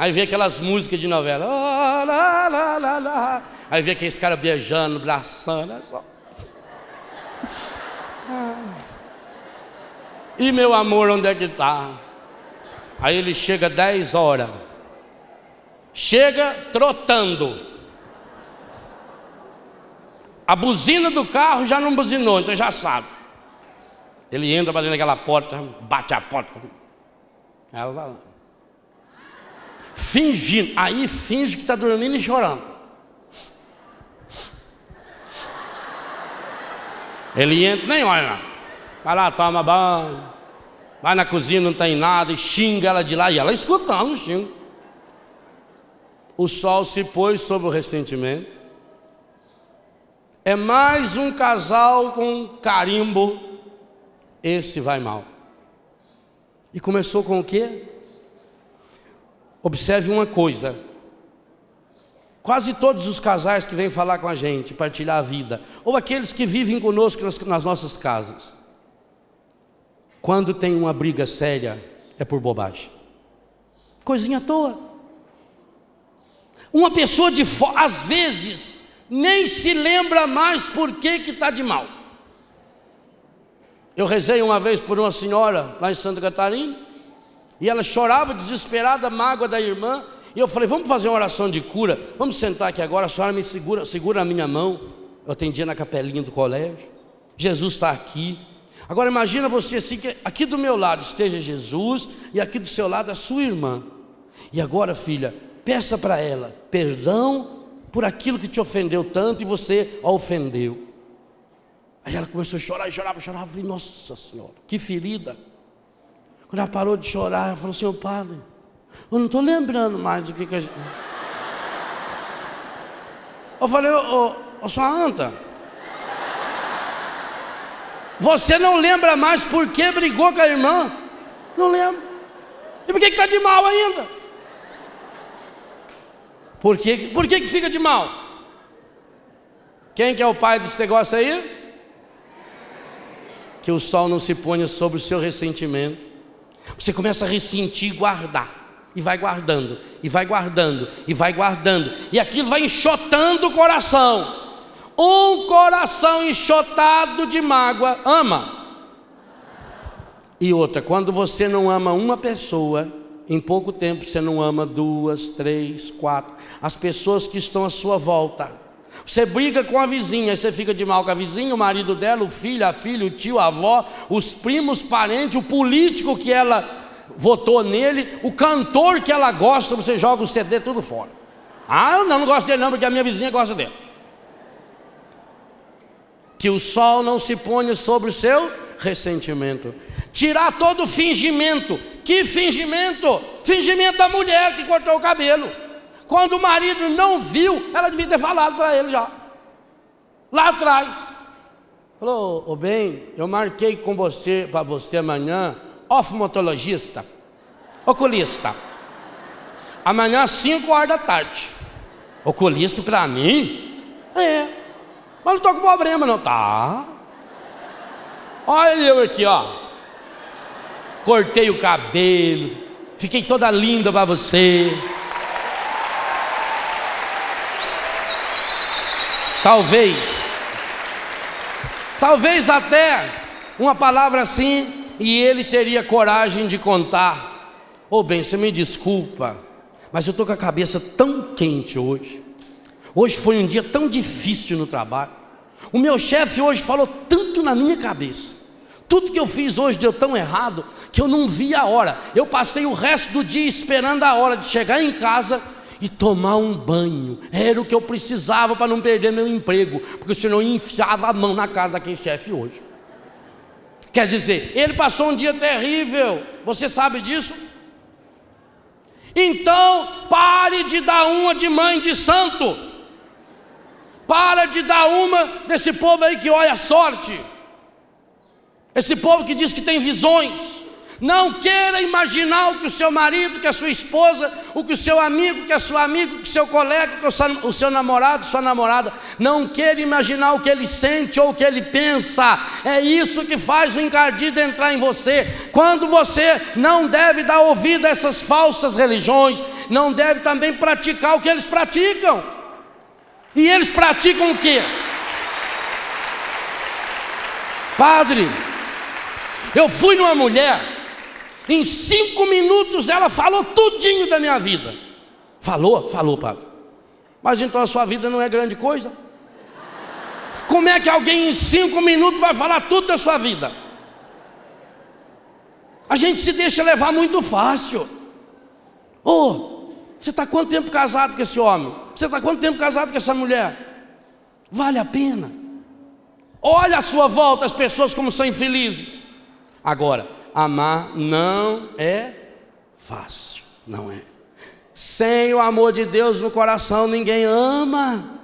Aí vem aquelas músicas de novela. Oh, lá, lá, lá, lá. Aí vem aqueles caras beijando, braçando. É só. E meu amor, onde é que está? Aí ele chega 10 horas. Chega trotando. A buzina do carro já não buzinou, então já sabe. Ele entra batendo naquela porta, bate a porta. Ela. Fingindo, aí finge que está dormindo e chorando. Ele entra, nem olha. Vai lá, toma banho. Vai na cozinha, não tem nada, e xinga ela de lá. E ela escutando, xinga. O sol se pôs sobre o ressentimento. É mais um casal com carimbo. Esse vai mal. E começou com o quê? Observe uma coisa. Quase todos os casais que vêm falar com a gente, partilhar a vida, ou aqueles que vivem conosco nas, nas nossas casas, quando tem uma briga séria, é por bobagem. Coisinha à toa. Uma pessoa de fora, às vezes, nem se lembra mais por que está de mal. Eu rezei uma vez por uma senhora lá em Santa Catarina, e ela chorava desesperada, mágoa da irmã, e eu falei, vamos fazer uma oração de cura, vamos sentar aqui agora, a senhora me segura, segura a minha mão. Eu atendia na capelinha do colégio. Jesus está aqui. Agora imagina você assim, que aqui do meu lado esteja Jesus e aqui do seu lado a sua irmã. E agora, filha, peça para ela perdão por aquilo que te ofendeu tanto e você a ofendeu. Aí ela começou a chorar chorava, chorava. Eu falei, nossa senhora, que ferida. Quando ela parou de chorar, ela falou, senhor padre, eu não estou lembrando mais do que, que a gente. Eu falei, ô, ô, ô sua anta, você não lembra mais por que brigou com a irmã? Não lembro. E por que está de mal ainda? Por que, por que, que fica de mal? Quem que é o pai desse negócio aí? Que o sol não se ponha sobre o seu ressentimento. Você começa a ressentir e guardar. E vai guardando, e vai guardando, e vai guardando. E aquilo vai enxotando o coração. Um coração enxotado de mágoa ama. E outra, quando você não ama uma pessoa, em pouco tempo você não ama duas, três, quatro, as pessoas que estão à sua volta. Você briga com a vizinha, você fica de mal com a vizinha, o marido dela, o filho, a filha, o tio, a avó, os primos, parentes, o político que ela votou nele, o cantor que ela gosta, você joga o CD tudo fora. Ah, eu não, não gosto dele não, porque a minha vizinha gosta dele. Que o sol não se ponha sobre o seu ressentimento. Tirar todo o fingimento. Que fingimento? Fingimento da mulher que cortou o cabelo. Quando o marido não viu, ela devia ter falado para ele já. Lá atrás. Falou, ô bem, eu marquei com você, para você amanhã, oftalmologista, oculista. Amanhã às 5 horas da tarde. Oculista para mim? É. Mas não estou com problema não. Tá. Olha eu aqui, ó. Cortei o cabelo. Fiquei toda linda para você. Talvez. Talvez até uma palavra assim e ele teria coragem de contar. Ô oh, bem, você me desculpa mas eu estou com a cabeça tão quente hoje. Hoje foi um dia tão difícil no trabalho. O meu chefe hoje falou tanto na minha cabeça. Tudo que eu fiz hoje deu tão errado que eu não vi a hora. Eu passei o resto do dia esperando a hora de chegar em casa e tomar um banho. Era o que eu precisava para não perder meu emprego, porque senão eu enfiava a mão na cara daquele chefe hoje. Quer dizer, ele passou um dia terrível. Você sabe disso? Então, pare de dar uma de mãe de santo. Para de dar uma desse povo aí que olha a sorte. Esse povo que diz que tem visões. Não queira imaginar o que o seu marido, que a sua esposa, o que o seu amigo, que a sua amiga, que o seu colega, que o seu, o seu namorado, sua namorada, não queira imaginar o que ele sente ou o que ele pensa. É isso que faz o encardido entrar em você. Quando você não deve dar ouvido a essas falsas religiões, não deve também praticar o que eles praticam. E eles praticam o que? Padre, eu fui numa mulher em cinco minutos ela falou tudinho da minha vida. Falou? Falou, padre. Mas então a sua vida não é grande coisa? Como é que alguém em cinco minutos vai falar tudo da sua vida? A gente se deixa levar muito fácil. Ô, oh, você está quanto tempo casado com esse homem? Você está quanto tempo casado com essa mulher? Vale a pena. Olha à sua volta as pessoas como são infelizes. Agora, amar não é fácil, não é. Sem o amor de Deus no coração, ninguém ama.